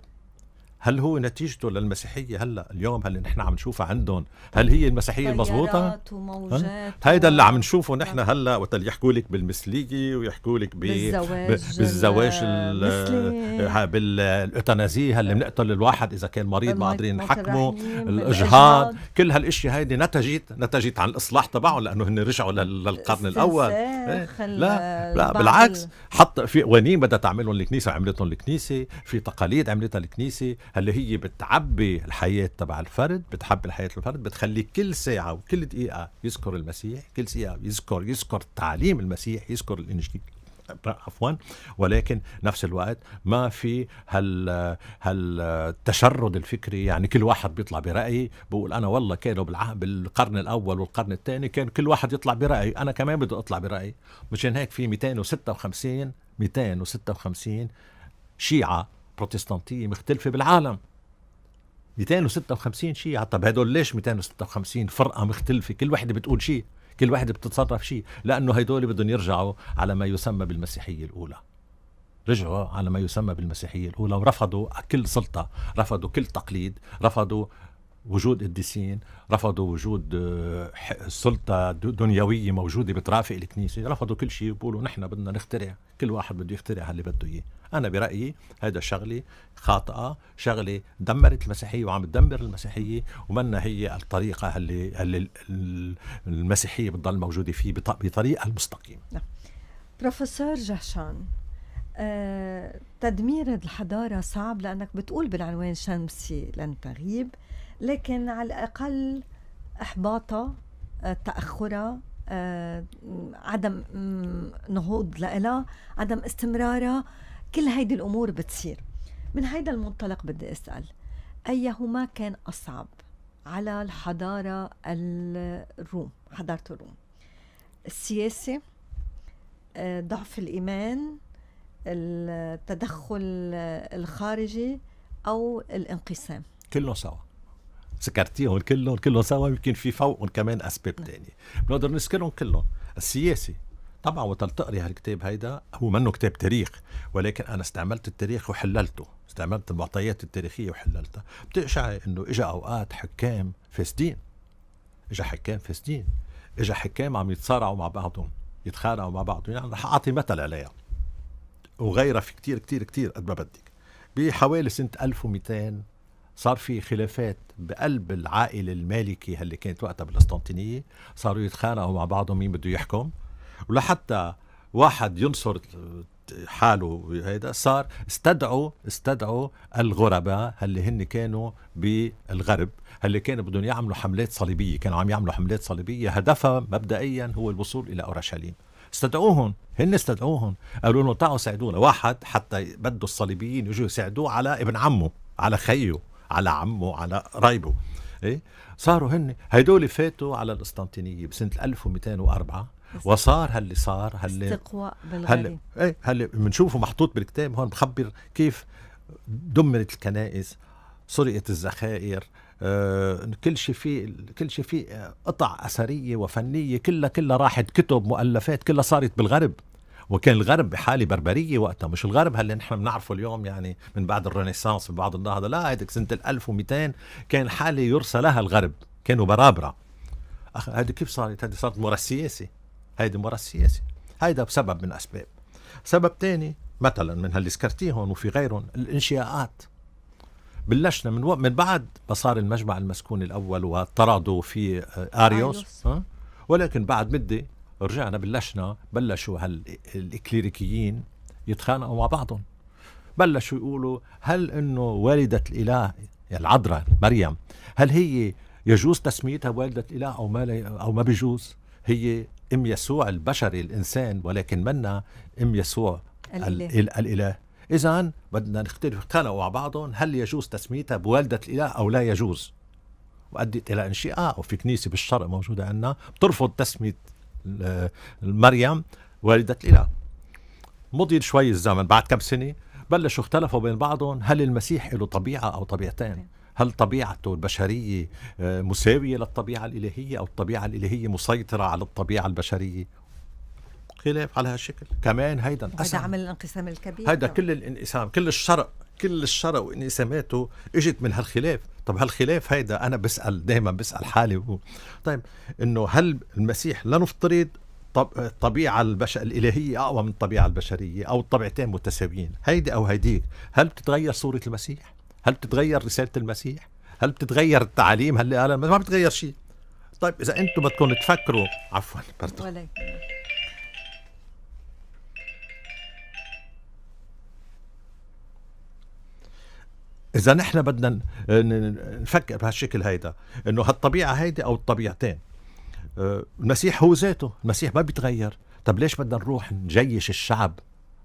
هل هو نتيجته للمسيحية هلا اليوم هل نحن عم نشوفها عندهم هل هي المسيحية المضبوطة؟ طيارات وموجات هيدا اللي عم نشوفه نحن هلا وقت اللي يحكوا لك بالمثلية ويحكوا لك. بالزواج بالزواج بالاوتانازيه اللي بنقتل الواحد إذا كان مريض ما قادرين نحكمه الإجهاض. كل هالاشياء هيدي نتجت نتجت عن الإصلاح تبعهم لأنه هن رجعوا لل- للقرن الأول لا لا بالعكس ال- حط في قوانين بدها تعملهم الكنيسة عملتهم الكنيسة في تقاليد عملتها الكنيسة اللي هي بتعبي الحياة تبع الفرد بتحبي الحياة الفرد بتخلي كل ساعة وكل دقيقة يذكر المسيح كل ساعة يذكر يذكر تعليم المسيح يذكر الإنجيل. عفوا. ولكن نفس الوقت ما في هال هالتشرد الفكري. يعني كل واحد بيطلع برأي. بقول أنا والله كانوا. بالقرن الأول والقرن الثاني كان كل واحد يطلع برأي. أنا كمان بدي أطلع برأي. مشان هيك في 256 256 شيعة بروتستانتية مختلفة بالعالم. 256 شيعة طب هدول ليش 256 فرقة مختلفة؟ كل وحدة بتقول شيء. كل وحدة بتتصرف شيء. لأنه هدول بدهم يرجعوا على ما يسمى بالمسيحية الأولى. رجعوا على ما يسمى بالمسيحية الأولى ورفضوا كل سلطة. رفضوا كل تقليد. رفضوا وجود قديسين رفضوا وجود آه، سلطة دنيوية موجودة بترافق الكنيسة. رفضوا كل شيء. بيقولوا نحن بدنا نخترع. كل واحد بده يخترع اللي بده إياه. أنا برأيي هذا شغلة خاطئة شغلة دمرت المسيحية وعم تدمر المسيحية ومنا هي الطريقة اللي, اللي ال- المسيحية بتضل موجودة فيه بط- بطريقة المستقيمة بروفيسور جهشان آه، تدمير الحضارة صعب لأنك بتقول بالعنوان شمسي لن تغيب لكن على الأقل إحباطها آه، تأخرها آه، عدم نهوض لها عدم استمرارها. كل هيدي الأمور بتصير. من هيدا المنطلق بدي أسأل أيهما كان أصعب على الحضارة الروم حضارة الروم؟ السياسة آه، ضعف الإيمان التدخل الخارجي أو الانقسام؟ كلهم سوا. ذكرتيهم كلهم كلهم سوا يمكن في فوقهم كمان أسباب تانية. بنقدر نذكرهم كلهم. السياسي طبعا وقت هالكتاب هيدا هو منه كتاب تاريخ ولكن أنا استعملت التاريخ وحللته. استعملت المعطيات التاريخية وحللتها. بتقشعي إنه اجى أوقات حكام فاسدين. اجى حكام فاسدين. اجى حكام عم يتصارعوا مع بعضهم يتخانقوا مع بعضهم. يعني رح أعطي مثل عليها. وغيرها في كتير كتير كتير قد ما بدك. بحوالي سنة 1200 صار في خلافات بقلب العائلة المالكي اللي كانت وقتها بالقسطنطينية. صاروا يتخانقوا مع بعضهم مين بده يحكم. ولحتى واحد ينصر حاله هيدا صار استدعوا استدعوا الغرباء اللي هن كانوا بالغرب اللي كانوا بدهم يعملوا حملات صليبية كانوا عم يعملوا حملات صليبية هدفها مبدئيا هو الوصول إلى أورشليم. استدعوهم هن استدعوهم قالوا له تعالوا ساعدونا. واحد حتى بده الصليبيين يجوا يساعدوه على ابن عمه على خيه على عمه على قرايبه إيه؟ صاروا هن هيدول فاتوا على القسطنطينية بسنة 1204 وصار هاللي صار هاللي استقواء بالغرب إيه هلا بنشوفه محطوط بالكتاب هون بخبر كيف دمرت الكنائس سرقت الذخائر آه، كل شيء في كل شيء في آه، قطع أثرية وفنية كلها كلها راحت كتب مؤلفات كلها صارت بالغرب. وكان الغرب بحالة بربرية وقتها مش الغرب هاللي نحن بنعرفه اليوم يعني من بعد الرينيسانس من بعد النهضة لا هيديك سنة ال 1200 كان حالة يرثى لها الغرب كانوا برابرة. هذه كيف صارت؟ هذه صارت مرة سياسي هيدي مرة سياسي هيدا بسبب من أسباب. سبب تاني مثلا من هاللي ذكرتيهم وفي غيرهم الانشاءات. بلشنا من و... من بعد ما صار المجمع المسكون الأول وطردوا في آه، آريوس. ها؟ ولكن بعد مدة رجعنا بلشنا بلشوا هالكليريكيين يتخانقوا مع بعضهم. بلشوا يقولوا هل إنه والدة الاله العذراء مريم هل هي يجوز تسميتها والدة الإله أو ما لا أو ما بيجوز هي ام يسوع البشري الانسان ولكن منا ام يسوع الإله. ال- الإله. اذا بدنا نختلف اختلفوا مع بعضهم هل يجوز تسميتها بوالدة الإله أو لا يجوز؟ وادت إلى انشقاق وفي كنيسة بالشرق موجودة عندنا بترفض تسمية مريم والدة الإله. مضي شوي الزمن بعد كم سنة بلشوا اختلفوا بين بعضهم هل المسيح له طبيعة أو طبيعتين. هل طبيعته البشرية آه، مساوية للطبيعة الإلهية أو الطبيعة الإلهية مسيطرة على الطبيعة البشرية؟ خلاف على هالشكل. كمان هيدا هذا عمل الانقسام الكبير. هيدا كل الانقسام كل الشرق كل الشرق وانقساماته إجت من هالخلاف. طب هالخلاف هيدا أنا بسأل دائما بسأل حالي بقول طيب إنه هل المسيح لنفترض طب الطبيعة البش... الإلهية أقوى من الطبيعة البشرية أو الطبيعتين متساويين؟ هيدي أو هيديك. هل بتتغير صورة المسيح؟ هل بتتغير رسالة المسيح؟ هل بتتغير التعاليم هل قال ما بتغير شيء. طيب إذا أنتم بدكم تفكروا عفوا برضو. إذا نحن بدنا نفكر بهالشكل هيدا إنه هالطبيعة هيدي أو الطبيعتين. آه، المسيح هو ذاته المسيح ما بيتغير. طب ليش بدنا نروح نجيش الشعب؟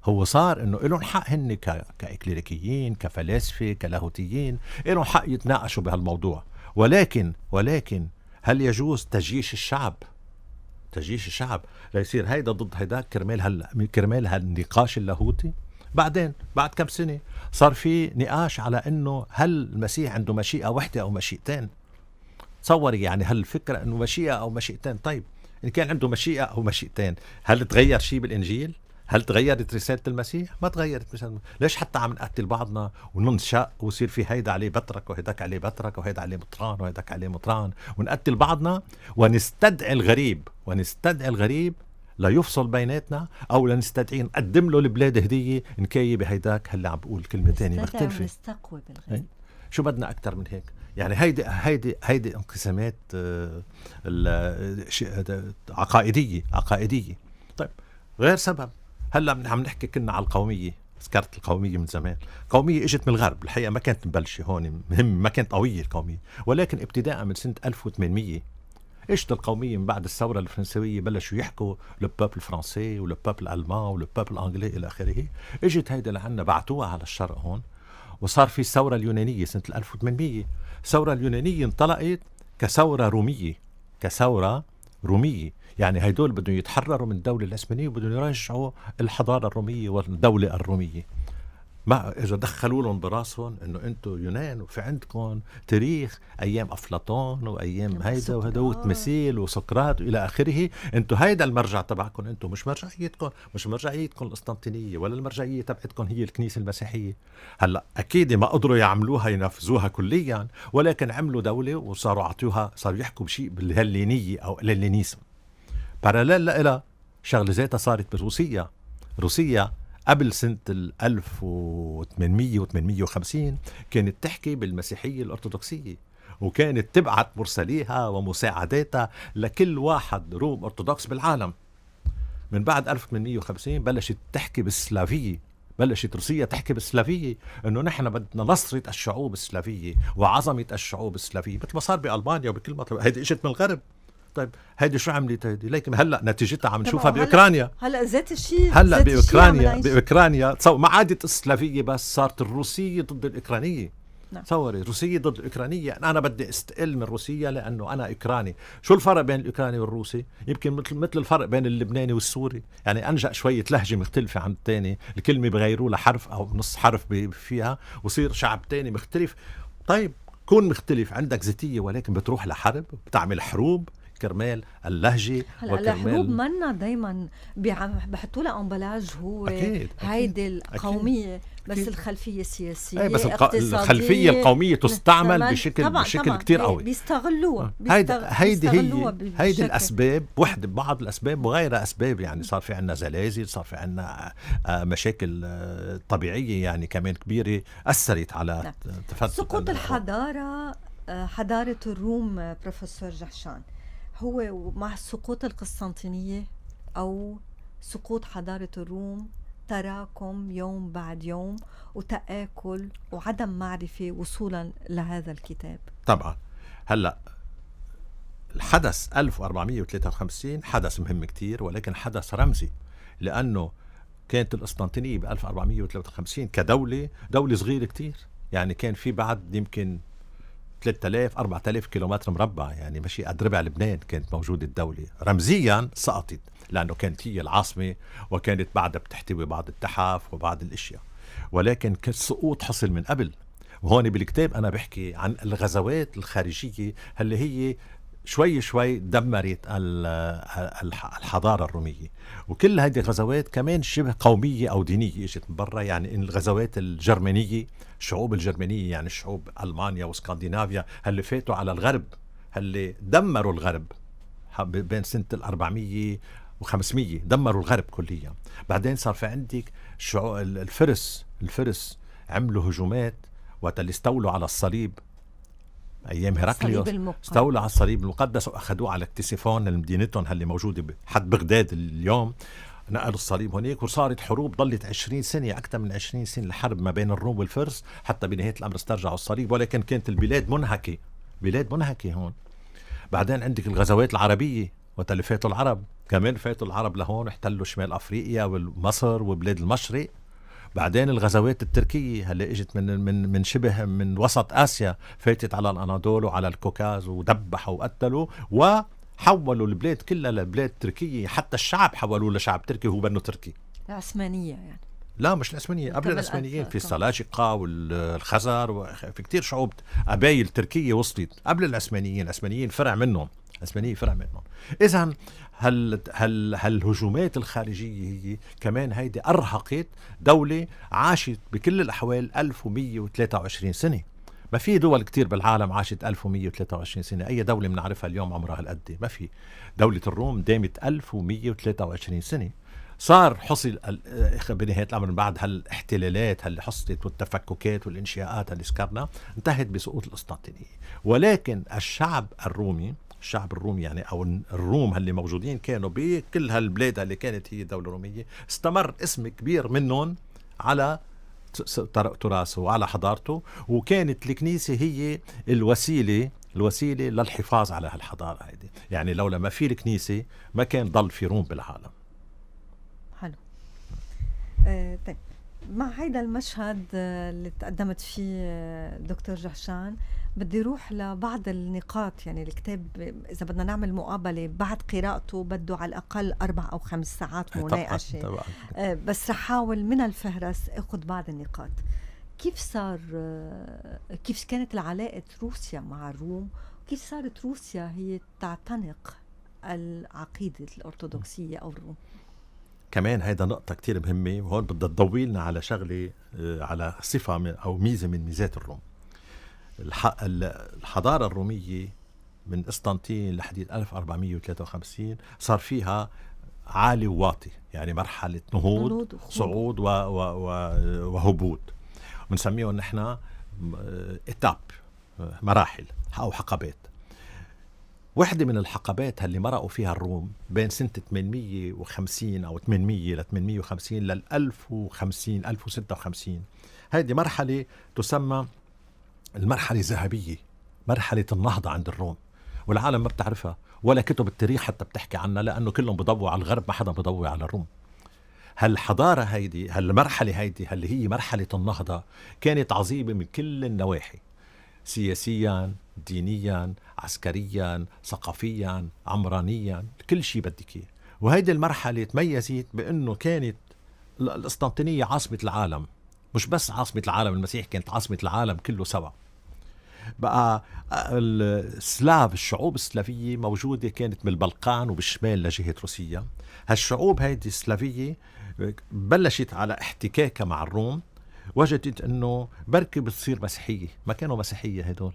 هو صار إنه لهم حق هن ك- كإكليريكيين كفلاسفة كلاهوتيين لهم حق يتناقشوا بهالموضوع. ولكن ولكن هل يجوز تجيش الشعب؟ تجيش الشعب ليصير هيدا ضد هيدا كرمال هال كرمال هالنقاش اللاهوتي. بعدين بعد كم سنة صار في نقاش على إنه هل المسيح عنده مشيئة وحدة أو مشيئتين؟ تصوري يعني هالفكره إنه مشيئة أو مشيئتين؟ طيب إن كان عنده مشيئة أو مشيئتين هل تغير شيء بالإنجيل؟ هل تغيرت رسالة المسيح؟ ما تغيرت رسالة ليش حتى عم نقتل بعضنا وننشأ ويصير في هيدا عليه بترك وهيداك عليه بترك وهيدا عليه مطران وهيداك عليه مطران؟ ونقتل بعضنا ونستدعي الغريب ونستدعي الغريب ليفصل بيناتنا أو لنستدعيه نقدم له البلاد هدية نكاية بهيداك هلأ عم بقول كلمة ثانية مختلفة. ونستقوى بالغيب شو بدنا أكثر من هيك؟ يعني هيدي هيدي هيدي انقسامات آه، ش- هذا عقائدية عقائدية. طيب غير سبب. هلا عم نحكي كنا على القومية ذكرت القومية من زمان. قومية إجت من الغرب الحقيقة ما كانت مبلشة هون مهم ما كانت قوية القومية. ولكن ابتداء من سنة 1800 إجت القومية من بعد الثورة الفرنسوية بلشوا يحكوا le peuple français و le allemand و le peuple anglais إلى آخره. إجت هيدا لعنا بعتوها على الشرق هون. وصار في الثورة اليونانية سنة 1800 الثورة اليونانية انطلقت كثورة رومية كثورة رومية. يعني هيدول بدهم يتحرروا من الدولة العثمانية وبدهم يرجعوا الحضارة الرومية والدولة الرومية. ما إذا دخلوا لهم براسهم إنه أنتم يونان وفي عندكم تاريخ أيام أفلاطون وأيام هيدا. وهذا وتمثيل وسقراط وإلى آخره أنتم هيدا المرجع تبعكم أنتم مش مرجعيتكم مش مرجعيتكم القسطنطينية ولا المرجعية تبعتكم هي الكنيسة المسيحية. هلأ أكيد ما قدروا يعملوها ينفذوها كليا ولكن عملوا دولة وصاروا عطوها صاروا يحكوا بشيء بالهلينيه أو الهلينيزم باراليل لها شغله ذاتها صارت بروسيا روسيا قبل سنة ال 1800 و 850 كانت تحكي بالمسيحية الأرثوذكسية وكانت تبعت مرسليها ومساعداتها لكل واحد روم أرثوذكس بالعالم من بعد 1850 بلشت تحكي بالسلافية بلشت روسيا تحكي بالسلافية انه نحن بدنا نصرة الشعوب السلافية وعظمة الشعوب السلافية مثل ما صار بألمانيا وبكل ما هيدي اجت من الغرب طيب هيدي شو عملت هيدي؟ ليك هلا نتيجتها عم نشوفها بأوكرانيا. هلا ذات الشيء هلا بأوكرانيا. بأوكرانيا. تصور ما عادت السلافيه بس صارت الروسية ضد الأوكرانية. نعم. تصوري روسية ضد الأوكرانية. أنا بدي استقل من روسيا لأنه أنا أوكراني. شو الفرق بين الأوكراني والروسي؟ يمكن مثل مثل الفرق بين اللبناني والسوري. يعني أنجأ شوية لهجة مختلفة عن الثاني الكلمة بغيروا لها حرف أو نص حرف فيها وصير شعب تاني مختلف. طيب كون مختلف عندك ذاتية ولكن بتروح لحرب بتعمل حروب. كرمال اللهجة هلا الحروب منا دائما بحطوا لها emballage هو أكيد، هيدي القومية بس أكيد. الخلفية السياسية إيه بس الق... اقتصادية. الخلفية القومية تستعمل بشكل طبعاً بشكل طبعاً كتير بي- قوي بيستغلوها هيدي بيستغلوها هي هيدي الأسباب وحدة بعض الأسباب وغيرها أسباب يعني صار في عنا زلازل صار في عنا آه، مشاكل آه، طبيعية يعني كمان كبيرة أثرت على نعم. تفتت سقوط ال- الحضارة آه، حضارة الروم بروفيسور جهشان هو مع سقوط القسطنطينية أو سقوط حضارة الروم تراكم يوم بعد يوم وتآكل وعدم معرفة وصولا لهذا الكتاب. طبعا. هلأ الحدث 1453 حدث مهم كتير ولكن حدث رمزي لأنه كانت القسطنطينية ب 1453 كدولة دولة صغيرة كتير. يعني كان في بعد يمكن 3000 4000 كيلومتر مربع يعني ماشي قد ربع لبنان كانت موجودة الدولة. رمزيا سقطت لأنه كانت هي العاصمة وكانت بعدها بتحتوي بعض التحف وبعض الأشياء. ولكن السقوط حصل من قبل. وهون بالكتاب أنا بحكي عن الغزوات الخارجية اللي هي شوي شوي دمرت الحضارة الرومية. وكل هذه الغزوات كمان شبه قومية أو دينية إجت من برا. يعني إن الغزوات الجرمانية الشعوب الجرمانية يعني الشعوب ألمانيا واسكندنافيا اللي فاتوا على الغرب اللي دمروا الغرب. بين سنة ال 400 و500 دمروا الغرب كليا. بعدين صار في عندك الفرس الفرس عملوا هجومات وقت اللي استولوا على الصليب أيام هرقليوس استولوا على الصليب المقدس وأخذوه على اكتسفون مدينتهم اللي موجودة بحد بغداد اليوم. نقلوا الصليب هناك وصارت حروب ضلت 20 سنة أكثر من 20 سنة الحرب ما بين الروم والفرس حتى بنهاية الأمر استرجعوا الصليب. ولكن كانت البلاد منهكة بلاد منهكة هون. بعدين عندك الغزوات العربية وقت اللي فاتوا العرب. كمان فاتوا العرب لهون احتلوا شمال أفريقيا ومصر وبلاد المشرق. بعدين الغزوات التركية هلأ إجت من من من شبه من وسط آسيا فاتت على الأناضول وعلى الكوكاز ودبحوا وقتلوا وحولوا البلاد كلها لبلاد تركية. حتى الشعب حولوه لشعب تركي هو بنو تركي. العثمانية يعني. لا مش العثمانية قبل العثمانيين في السلاجقة والخزر وفي كتير شعوب قبايل تركية وصلت قبل العثمانيين. العثمانيين فرع منهم. العثمانيين فرع منهم. إذا هل هل هالهجومات الخارجية هي كمان هيدي أرهقت دولة عاشت بكل الأحوال 1123 سنة. ما في دول كتير بالعالم عاشت 1123 سنة. أي دولة بنعرفها اليوم عمرها هالقد؟ ما في. دولة الروم دامت 1123 سنة. صار حصل بنهاية الأمر بعد هالاحتلالات اللي حصلت والتفككات والإنشاءات اللي ذكرنا انتهت بسقوط القسطنطينية ولكن الشعب الرومي الشعب الرومي يعني أو الروم اللي موجودين كانوا بكل هالبلاد اللي كانت هي دوله روميه استمر اسم كبير منهم على تراثه وعلى حضارته. وكانت الكنيسة هي الوسيلة الوسيلة للحفاظ على هالحضارة هيدي. يعني لولا ما في الكنيسة ما كان ضل في روم بالعالم. حلو. آه طيب. مع هيدا المشهد آه، اللي تقدمت فيه آه، دكتور جحشان بدي أروح لبعض النقاط يعني الكتاب إذا بدنا نعمل مقابلة بعد قراءته بده على الأقل أربع أو خمس ساعات مناقشه طبعا طبعا. آه، بس رح أحاول من الفهرس أخذ بعض النقاط. كيف صار كيف كانت العلاقة روسيا مع الروم كيف صارت روسيا هي تعتنق العقيدة الأرثوذكسية أو الروم؟ كمان هيدا نقطة كتير مهمة وهون بدها تضوي لنا على شغلة آه، على صفة من أو ميزة من ميزات الروم. الحضارة الرومية من قسطنطين لحديد 1453 صار فيها عالي وواطي يعني مرحلة نهوض صعود و و و وهبوط. بنسميهم نحن إتاب آه، مراحل أو حقبات. واحدة من الحقبات اللي مرقوا فيها الروم بين سنة 850 أو 800 ل 850 لل 1050 1056 هذه مرحلة تسمى المرحلة الذهبية مرحلة النهضة عند الروم والعالم ما بتعرفها ولا كتب التاريخ حتى بتحكي عنها لأنه كلهم بضووا على الغرب ما حدا بضوي على الروم. هالحضارة هيدي هالمرحلة هيدي اللي هي مرحلة النهضة كانت عظيمة من كل النواحي. سياسيا دينيا عسكريا ثقافيا عمرانيا كل شيء بدك إياه. وهيدي المرحلة تميزت بأنه كانت القسطنطينيه عاصمة العالم. مش بس عاصمة العالم المسيح كانت عاصمة العالم كله سوا. بقى السلاف الشعوب السلافية موجودة كانت بالبلقان وبالشمال لجهة روسيا. هالشعوب هيدي السلافية بلشت على احتكاكها مع الروم. وجدت إنه بركي بتصير مسيحية. ما كانوا مسيحية هدول.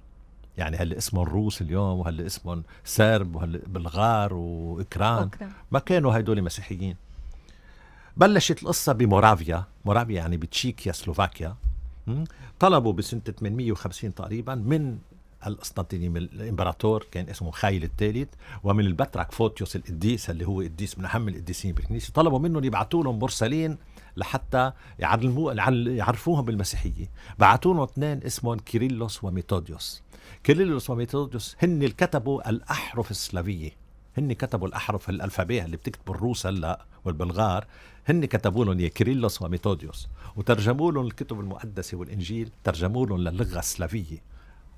يعني هل اسمهم روس اليوم وهل اسمهم سرب وهل بلغار واوكران ما كانوا هدول مسيحيين. بلشت القصة بمورافيا مورافيا يعني بتشيكيا سلوفاكيا. طلبوا بسنة 850 تقريبا من القسطنطيني من الإمبراطور كان اسمه ميخايل الثالث ومن البطرك فوتيوس القديس اللي هو قديس من أهم القديسين بالكنيسة. طلبوا منهم يبعثوا لهم مرسلين لحتى يعلموا يعرفوهم بالمسيحية. بعثوا لهم اثنين اسمهم كيريلوس وميثوديوس كيرلس وميثوديوس هن اللي كتبوا الأحرف السلافية. هن كتبوا الأحرف الألفابية اللي بتكتبوا الروس هلأ والبلغار. هن كتبوا لهم كيرلس وميثوديوس وترجموا لهم الكتب المقدسة والإنجيل ترجموا لهم للغة السلافية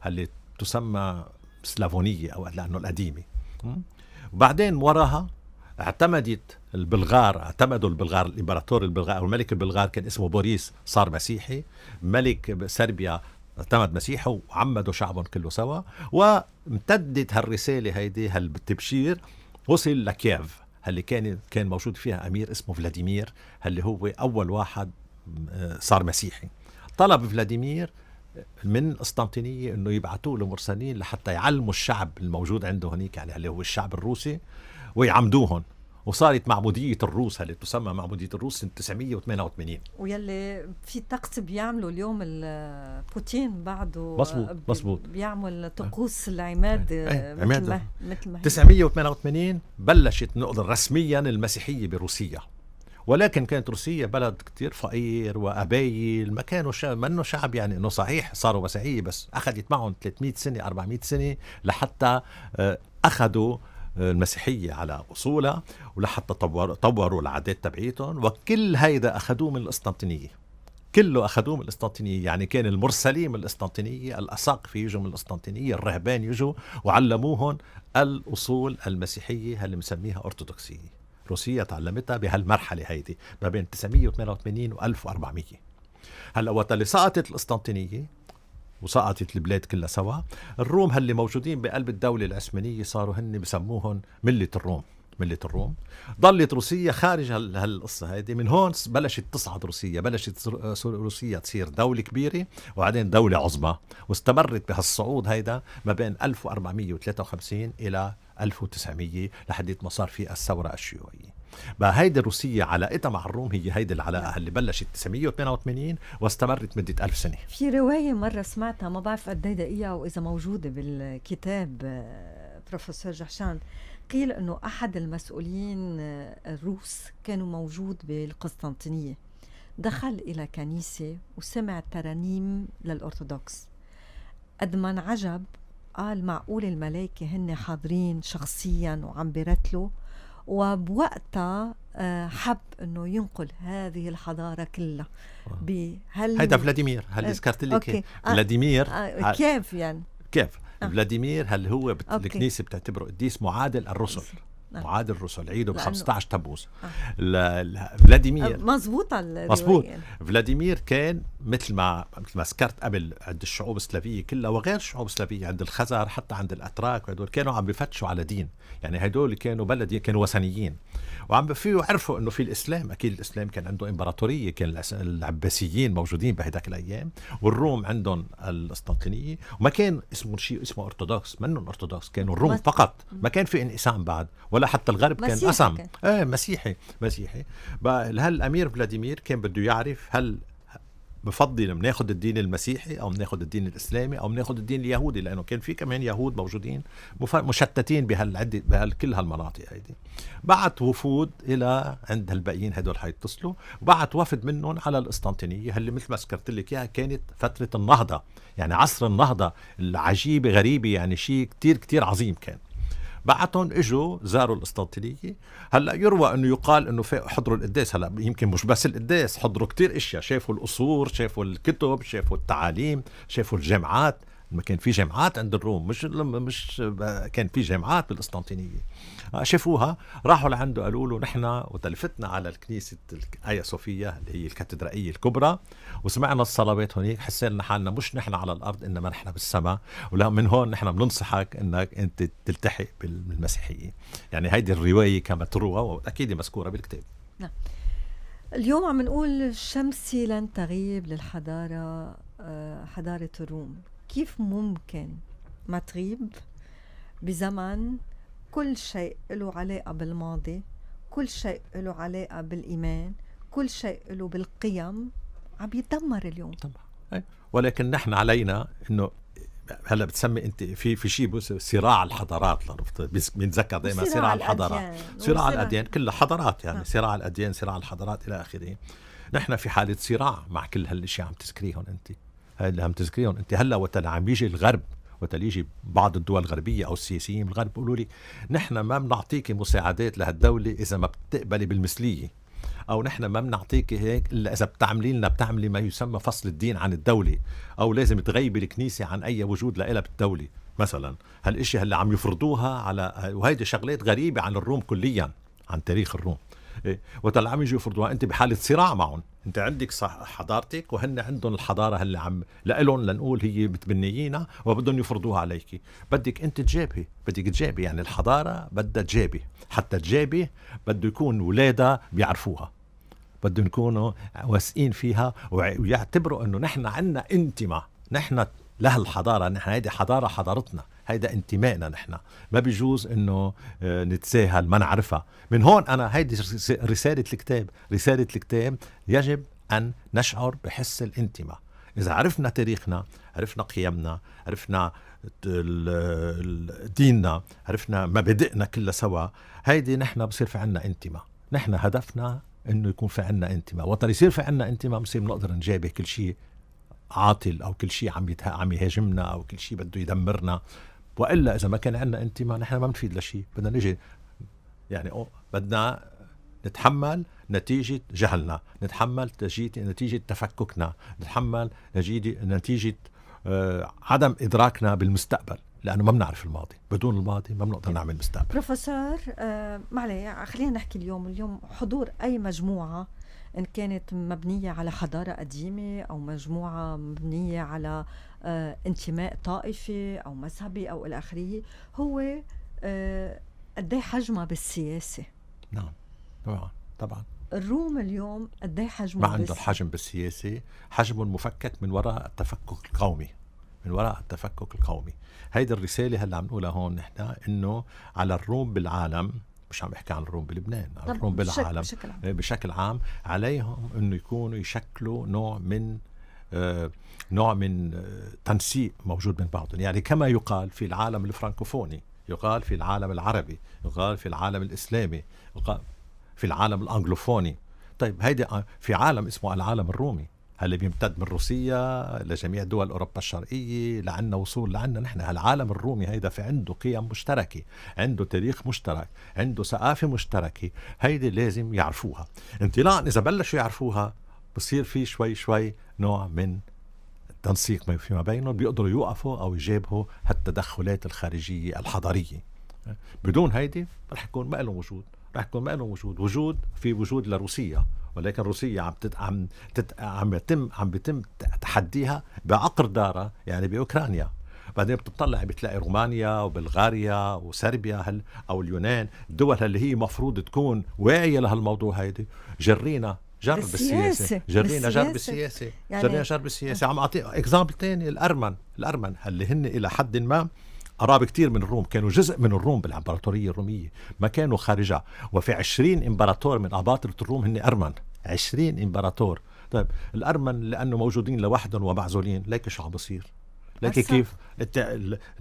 اللي تسمى سلافونية أو لأنه القديمة. وبعدين وراها اعتمدت البلغار اعتمدوا البلغار الامبراطور البلغار أو الملك البلغار كان اسمه بوريس صار مسيحي. ملك صربيا اعتمد مسيحه وعمدوا شعبهم كله سوا. وامتدت هالرسالة هيدي هالتبشير وصل لكييف اللي كان كان موجود فيها أمير اسمه فلاديمير اللي هو أول واحد صار مسيحي. طلب فلاديمير من قسطنطينيه إنه يبعثوا له مرسلين لحتى يعلموا الشعب الموجود عنده هنيك يعني اللي هو الشعب الروسي ويعمدوهم وصارت معمودية الروس اللي تسمى معمودية الروس سنة 988 ويلي في طقس بيعملوا اليوم بوتين بعده مظبوط مظبوط. بيعمل طقوس العماد إيه مثل ما مثل ما 988 بلشت نقول رسميا المسيحية بروسيا. ولكن كانت روسيا بلد كتير فقير وقبايل ما كانوا شعب منه شعب يعني إنه صحيح صاروا مسيحية بس أخذت معهم 300 سنة 400 سنة لحتى أخذوا المسيحية على أصولها ولحتى طوروا, طوروا العادات تبعيتهم وكل هيدا أخذوه من القسطنطينية كله أخذوه من القسطنطينية يعني كان المرسلين من القسطنطينية الأساقفة يجوا من القسطنطينية الرهبان يجوا وعلموهم الأصول المسيحية اللي مسميها أرثوذكسية. روسيا تعلمتها بهالمرحلة هيدي ما بين 988 و 1400 هلأ وقت اللي سقطت القسطنطينية وسقطت البلاد كلها سوا. الروم هاللي موجودين بقلب الدولة العثمانية صاروا هن بسموهم ملة الروم ملة الروم. ضلت روسيا خارج هالقصة هيدي. من هون بلشت تصعد روسيا بلشت روسيا تصير دولة كبيرة وبعدين دولة عظمى. واستمرت بهالصعود هيدا ما بين 1453 إلى 1900 لحد ما صار في الثورة الشيوعية. بقى هيدي روسيا علاقتها مع الروم هي هيدي العلاقة اللي بلشت 988 واستمرت مدة ألف سنة. في رواية مرة سمعتها ما بعرف قد إيه دقيقة وإذا موجودة بالكتاب بروفيسور جحشان قيل أنه أحد المسؤولين الروس كانوا موجود بالقسطنطينية. دخل إلى كنيسة وسمع ترانيم للأرثوذكس. قد ما انعجب قال معقول الملائكة هن حاضرين شخصيا وعم بيرتلوا. وبوقتها حب إنه ينقل هذه الحضارة كلها. بهال هيدا فلاديمير هل ذكرت لك فلاديمير آه كيف يعني؟ كيف؟ آه. فلاديمير هل هو بت... الكنيسة بتعتبره قديس معادل الرسل. نعم. معادل الرسل عيده ب 15 تبوز آه. فلاديمير. مزبوطة مزبوط فلاديمير كان مثل ما مثل ما ذكرت قبل عند الشعوب السلافية كلها وغير الشعوب السلافية عند الخزر حتى عند الأتراك وهدول كانوا عم بفتشوا على دين. يعني هدول كانوا بلد كانوا وثنيين. وعم فيه عرفوا إنه في الإسلام أكيد الإسلام كان عنده إمبراطورية كان العباسيين موجودين بهداك الأيام والروم عندهم القسطنطينيه وما كان اسمه شيء اسمه أرثوذكس منهم أرثوذكس كانوا الروم فقط. ما كان في انقسام بعد ولا حتى الغرب كان قسم إيه مسيحي مسيحي. هل الأمير فلاديمير كان بده يعرف هل بفضل بناخذ الدين المسيحي أو بناخذ الدين الإسلامي أو بناخذ الدين اليهودي؟ لأنه كان في كمان يهود موجودين مشتتين بهالعده بهالكل هالمناطق هيدي. بعت وفود إلى عند هالباقيين هدول حيتصلوا وبعت وفد منهم على القسطنطينيه اللي مثل ما ذكرت لك إياها كانت فترة النهضة يعني عصر النهضة العجيبه غريبه يعني شيء كتير كتير عظيم كان. بعتهم إجوا زاروا القسطنطينيه هلأ يروى إنه يقال إنه حضروا القداس هلأ يمكن مش بس القداس حضروا كتير أشياء. شافوا القصور شافوا الكتب شافوا التعاليم شافوا الجامعات. كان في جامعات عند الروم مش مش كان في جامعات بالقسطنطينية. شافوها راحوا لعنده قالوا له نحن وتلفتنا على الكنيسة ايا صوفيا اللي هي الكاتدرائية الكبرى وسمعنا الصلوات هنيك حسينا حالنا مش نحن على الأرض إنما نحن بالسماء ولا من هون نحن بننصحك إنك أنت تلتحق بالمسيحية. يعني هيدي الرواية كما تروى وأكيد مذكورة بالكتاب. نعم. اليوم عم نقول الشمس لن تغيب للحضارة حضارة الروم. كيف ممكن ما تغيب بزمن كل شيء له علاقة بالماضي كل شيء له علاقة بالإيمان كل شيء له بالقيم؟ عم يتدمر اليوم. طبعا. ولكن نحن علينا إنه هلأ بتسمي أنت في في شيء صراع الحضارات بنتذكر دائما صراع الحضارات. صراع الأديان كلها حضارات يعني صراع الأديان صراع الحضارات إلى آخره. نحن في حالة صراع مع كل هالأشياء عم تذكريهم أنت. اللي عم تذكريهم انت هلا وقت عم بيجي الغرب وتليجي بعض الدول الغربية أو السياسيين بالغرب بيقولوا لي نحن ما بنعطيكي مساعدات لهالدولة إذا ما بتقبلي بالمثلية أو نحن ما بنعطيك هيك إلا إذا بتعملي لنا بتعملي ما يسمى فصل الدين عن الدولة أو لازم تغيبي الكنيسة عن أي وجود لها بالدولة مثلا. هالإشي اللي عم يفرضوها على وهيدي شغلات غريبة عن الروم كليا عن تاريخ الروم. وقت عم يجوا يفرضوها. أنت بحالة صراع معهم. أنت عندك حضارتك وهن عندهم الحضارة اللي عم لهم لنقول هي متبنيينها وبدهم يفرضوها عليك. بدك أنت تجابي. بدك تجابي. يعني الحضارة بدها تجابي. حتى تجابي بده يكون ولادها بيعرفوها. بدهم يكونوا واثقين فيها ويعتبروا إنه نحن عندنا انتماء. نحن لهالحضاره نحن هيدي حضارة حضارتنا. هيدا انتمائنا نحن. ما بيجوز إنه آه، نتساهل ما نعرفها. من هون أنا هيدي رسالة الكتاب رسالة الكتاب يجب أن نشعر بحس الانتماء. إذا عرفنا تاريخنا عرفنا قيمنا عرفنا ديننا عرفنا مبادئنا كلها سوا هيدي نحن بصير في عنا انتماء. نحن هدفنا إنه يكون في عنا انتماء. وقت يصير في عنا انتماء بصير بنقدر نجابه كل شيء عاطل أو كل شيء عم عم يهاجمنا أو كل شيء بده يدمرنا. وإلا إذا ما كان عندنا انتماء نحن ما بنفيد لشيء بدنا نجي يعني بدنا نتحمل نتيجة جهلنا نتحمل نتيجة تفككنا نتحمل نتيجة آه، عدم إدراكنا بالمستقبل لأنه ما بنعرف الماضي. بدون الماضي ما بنقدر نعمل مستقبل. بروفيسور آه معلي خلينا نحكي اليوم. اليوم حضور أي مجموعة إن كانت مبنية على حضارة قديمة أو مجموعة مبنية على آه انتماء طائفي أو مذهبي أو إلى آخره هو آه قد حجمها بالسياسة؟ نعم طبعا طبعا. الروم اليوم قد حجمه ما عندهم حجم بالسياسة؟ حجم مفكك من وراء التفكك القومي من وراء التفكك القومي. هيدي الرسالة هلأ عم نقولها هون نحن إنه على الروم بالعالم مش عم بحكي عن الروم بلبنان عن الروم بالعالم. بشكل عام. بشكل عام عليهم إنه يكونوا يشكلوا نوع من آه نوع من آه تنسيق موجود من بعضهم. يعني كما يقال في العالم الفرنكوفوني يقال في العالم العربي يقال في العالم الإسلامي يقال في العالم الأنجلوفوني. طيب هيدي آه، في عالم اسمه العالم الرومي. اللي بيمتد من روسيا لجميع دول أوروبا الشرقية لعنا وصول لعنا. نحن العالم الرومي هيدا في عنده قيم مشتركة عنده تاريخ مشترك عنده ثقافة مشتركة هيدي لازم يعرفوها. انطلاقا إذا بلشوا يعرفوها بصير في شوي شوي نوع من التنسيق فيما بينهم بيقدروا يوقفوا أو يجابهوا هالتدخلات الخارجية الحضارية. بدون هيدي رح يكون ما له وجود رح يكون ما له وجود. وجود في وجود لروسيا. ولكن روسيا عم تت... عم تت... عم يتم عم بيتم تحديها بعقر دارها يعني بأوكرانيا. بعدين بتطلع بتلاقي رومانيا وبلغاريا وسربيا هل أو اليونان الدول اللي هي مفروض تكون واعية لهالموضوع هيدي. جرينا جرب بالسياسة جرينا جرب بالسياسة. يعني جرينا جرب بالسياسة. عم أعطي exemple ثاني الأرمن الأرمن اللي هن إلى حد ما قراب كتير من الروم كانوا جزء من الروم بالإمبراطورية الرومية ما كانوا خارجها. وفي عشرين إمبراطور من أباطرة الروم هن أرمن. عشرين إمبراطور. طيب الأرمن لأنه موجودين لوحدهم ومعزولين ليك شو عم بصير؟ ليك كيف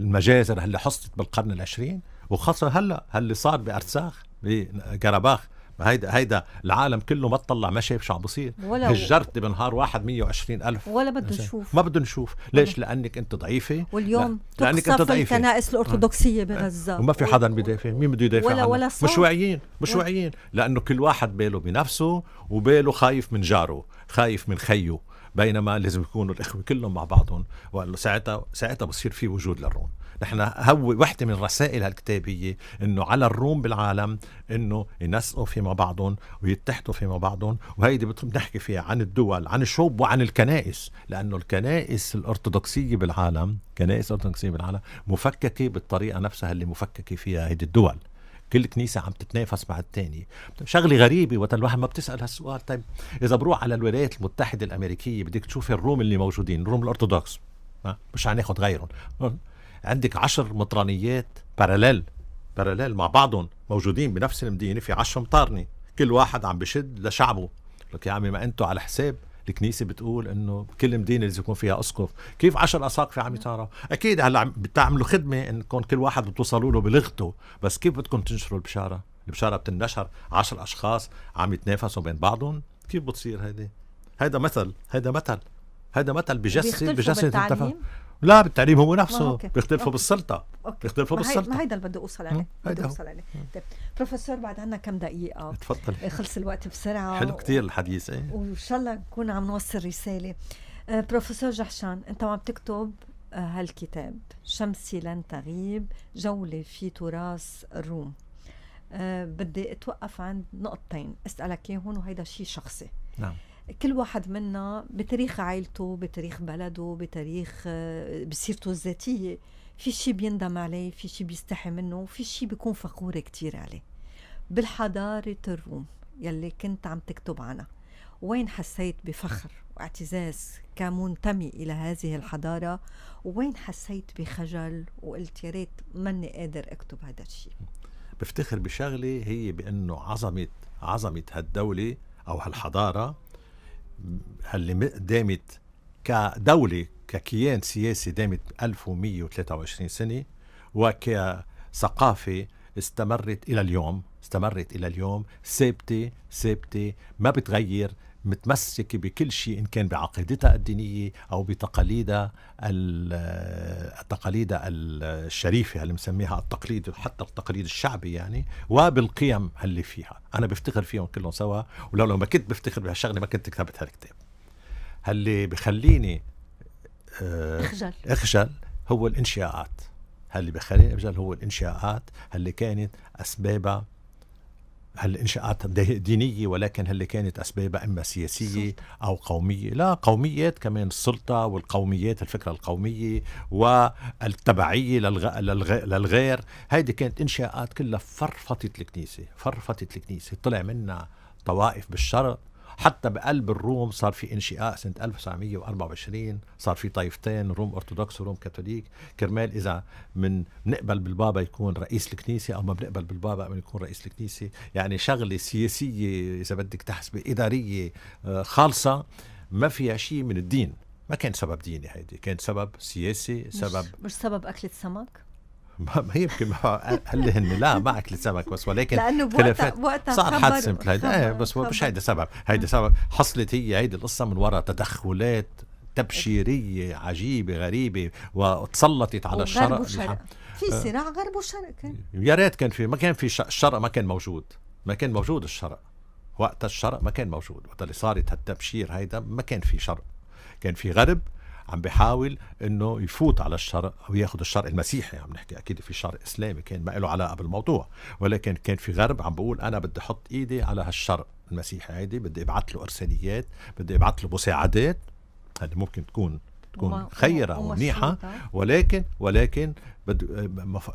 المجازر اللي حصلت بالقرن العشرين؟ وخاصة هلا اللي صار بأرساخ بقرباخ هيدا هيدا العالم كله ما تطلع ما شايف شو عم بصير هجرت بنهار واحد 120 ألف. ولا بده نشوف. ما بده نشوف. ليش؟ لأنك أنت ضعيفة. واليوم لا. لأنك أنت ضعيفة. الكنائس الأرثوذكسية بغزة. وما في حدا بيدافع مين بده يدافع ولا ولا صار. مش واعيين مش واعيين لأنه كل واحد باله بنفسه وباله خايف من جاره خايف من خيه. بينما لازم يكونوا الإخوة كلهم مع بعضهم. وقال له ساعتها ساعتها بصير في وجود للروم. نحن هو وحدة من رسائل هالكتابية إنه على الروم بالعالم إنه ينسقوا فيما بعضهم ويتحدوا فيما بعضهم وهيدي بنحكي فيها عن الدول عن الشعوب وعن الكنائس لأنه الكنائس الأرثوذكسية بالعالم كنائس الارثوذكسيه بالعالم مفككة بالطريقة نفسها اللي مفككة فيها هيدي الدول. كل كنيسة عم تتنافس مع الثانية شغلة غريبة وقت الواحد ما بتسأل هالسؤال. طيب إذا بروح على الولايات المتحدة الأمريكية بدك تشوف الروم اللي موجودين الروم الأرثوذكس مش حناخد غيرهم. عندك عشر مطرانيات باراليل باراليل مع بعضهم موجودين بنفس المدينة في عشر مطارنة. كل واحد عم بشد لشعبه. لك يا عمي ما أنتم على حساب الكنيسة بتقول إنه كل مدينة لازم يكون فيها أسقف، كيف عشر اساقفة عم يتعرفوا؟ أكيد هلأ بتعملوا خدمة انكم كل واحد بتوصلوا له بلغته، بس كيف بدكم تنشروا البشارة؟ البشارة بتنشر عشر أشخاص عم يتنافسوا بين بعضهم، كيف بتصير هيدي؟ هيدا مثل، هيدا مثل، هيدا مثل بجسد بجسد التفاهم. لا بالتعليم هو نفسه. OK. بيختلفوا. بالسلطة. بيختلفوا بالسلطة. ما هيدا اللي بدي أوصل عليه. بدي. أوصل عليه. طيب. بروفيسور بعد عنا كم دقيقة؟ تفضل خلص الوقت بسرعة حلو كتير الحديث إيه. وإن شاء الله نكون عم نوصل رسالة. آه، بروفيسور جهشان أنت عم تكتب آه، هالكتاب شمسي لن تغيب جولة في تراث الروم أه بدي أتوقف عند نقطتين أسألك إياهم وهيدا شيء شخصي. نعم. كل واحد منا بتاريخ عائلته بتاريخ بلده بتاريخ آه، بسيرته الذاتية. في شيء بيندم عليه في شيء بيستحي منه في شيء بيكون فخور كتير عليه. بالحضارة الروم يلي كنت عم تكتب عنها وين حسيت بفخر واعتزاز كمنتمي إلى هذه الحضارة؟ وين حسيت بخجل وقلت يا ريت ماني قادر أكتب هذا الشيء بفتخر بشغلة هي بأنه عظمة عظمة هالدولة أو هالحضارة اللي دامت كدولة ككيان سياسي دامت 1123 سنة وكثقافة استمرت إلى اليوم استمرت إلى اليوم ثابتة ثابتة ما بتغير. متمسكه بكل شيء إن كان بعقيدتها الدينية أو بتقاليدها ال- التقاليد الشريفة اللي مسميها التقليد حتى التقليد الشعبي يعني وبالقيم اللي فيها. أنا بفتخر فيهم كلهم سوا ولو لو ما كنت بفتخر بهالشغلة ما كنت كتبت هالكتاب. اللي بخليني آه، إخجل. إخجل هو الإنشاءات. اللي بخليني إخجل هو الإنشاءات اللي كانت أسبابها هالإنشاءات دي- دينية ولكن اللي كانت أسبابها إما سياسية سلطة. أو قومية. لا قوميات كمان السلطة والقوميات الفكرة القومية والتبعية للغ... للغ... للغير. هيدي كانت إنشاءات كلها فرفطت الكنيسة فرفطت الكنيسة. طلع منها طوائف بالشرق حتى بقلب الروم صار في انشاء سنة 1924 صار في طائفتين روم أرثوذكس وروم كاثوليك. كرمال إذا من بنقبل بالبابا يكون رئيس الكنيسة أو ما بنقبل بالبابا من يكون رئيس الكنيسة. يعني شغلة سياسية إذا بدك تحسبي اداريه آه، خالصة ما فيها شيء من الدين. ما كان سبب ديني هيدي كان سبب سياسي سبب مش, مش سبب أكلة سمك ما هي يمكن ما هل هن لا ما اكل سمك بس ولكن خلافات بوقتها وقتها صار حادثه مثل هيدا إيه بس مش. هيدا سبب. هيدا سبب. حصلت هي هيدي القصة من وراء تدخلات تبشيرية عجيبة غريبة وتسلطت على الشرق. وشرق. في صراع غرب وشرق كان؟ يا ريت كان في ما كان في الشرق ما كان موجود. ما كان موجود الشرق. وقت الشرق ما كان موجود. وقت اللي صارت هالتبشير هيدا ما كان في شرق. كان في غرب عم بيحاول إنه يفوت على الشرق أو ياخذ الشرق المسيحي. عم نحكي أكيد في شرق إسلامي كان ما له علاقة بالموضوع ولكن كان في غرب عم بقول أنا بدي أحط إيدي على هالشرق المسيحي هيدي بدي أبعث له أرساليات بدي أبعث له مساعدات. هذه ممكن تكون تكون خيرة ومنيحة. ولكن ولكن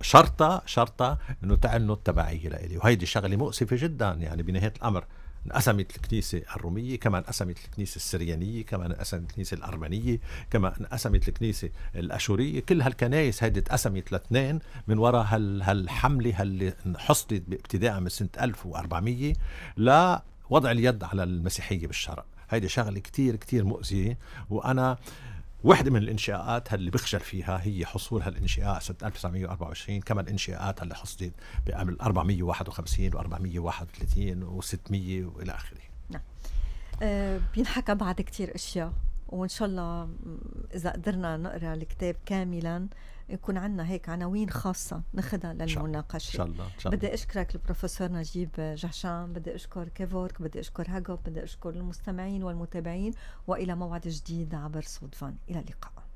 شرطة شرطة إنه تعلنوا التبعية لإلي. وهيدي شغلة مؤسفة جدا يعني بنهاية الأمر. انقسمت الكنيسة الرومية كما انقسمت الكنيسة السريانية كما انقسمت الكنيسة الأرمنية كما انقسمت الكنيسة الأشورية. كل هالكنايس هيدي اتقسمت لاثنين من وراء هال هالحملة اللي حصلت ابتداء من سنة 1400 لوضع اليد على المسيحية بالشرق هيدي شغلة كتير كتير مؤذية وأنا وحده من الإنشاءات اللي بخجل فيها هي حصول هالانشاء سنة 1924 كما الانشاءات اللي حصلت بقبل 451 و431 و600 وإلى آخره. آه، بينحكى بعد كتير أشياء وإن شاء الله إذا قدرنا نقرأ الكتاب كاملا يكون عندنا هيك عناوين خاصة ناخذها الله. إن للمناقشه شاء الله إن شاء الله. بدي أشكرك البروفيسور نجيب جحشان بدي أشكر كيفورك بدي أشكر هاجوب بدي أشكر المستمعين والمتابعين وإلى موعد جديد عبر صوت فان. إلى اللقاء.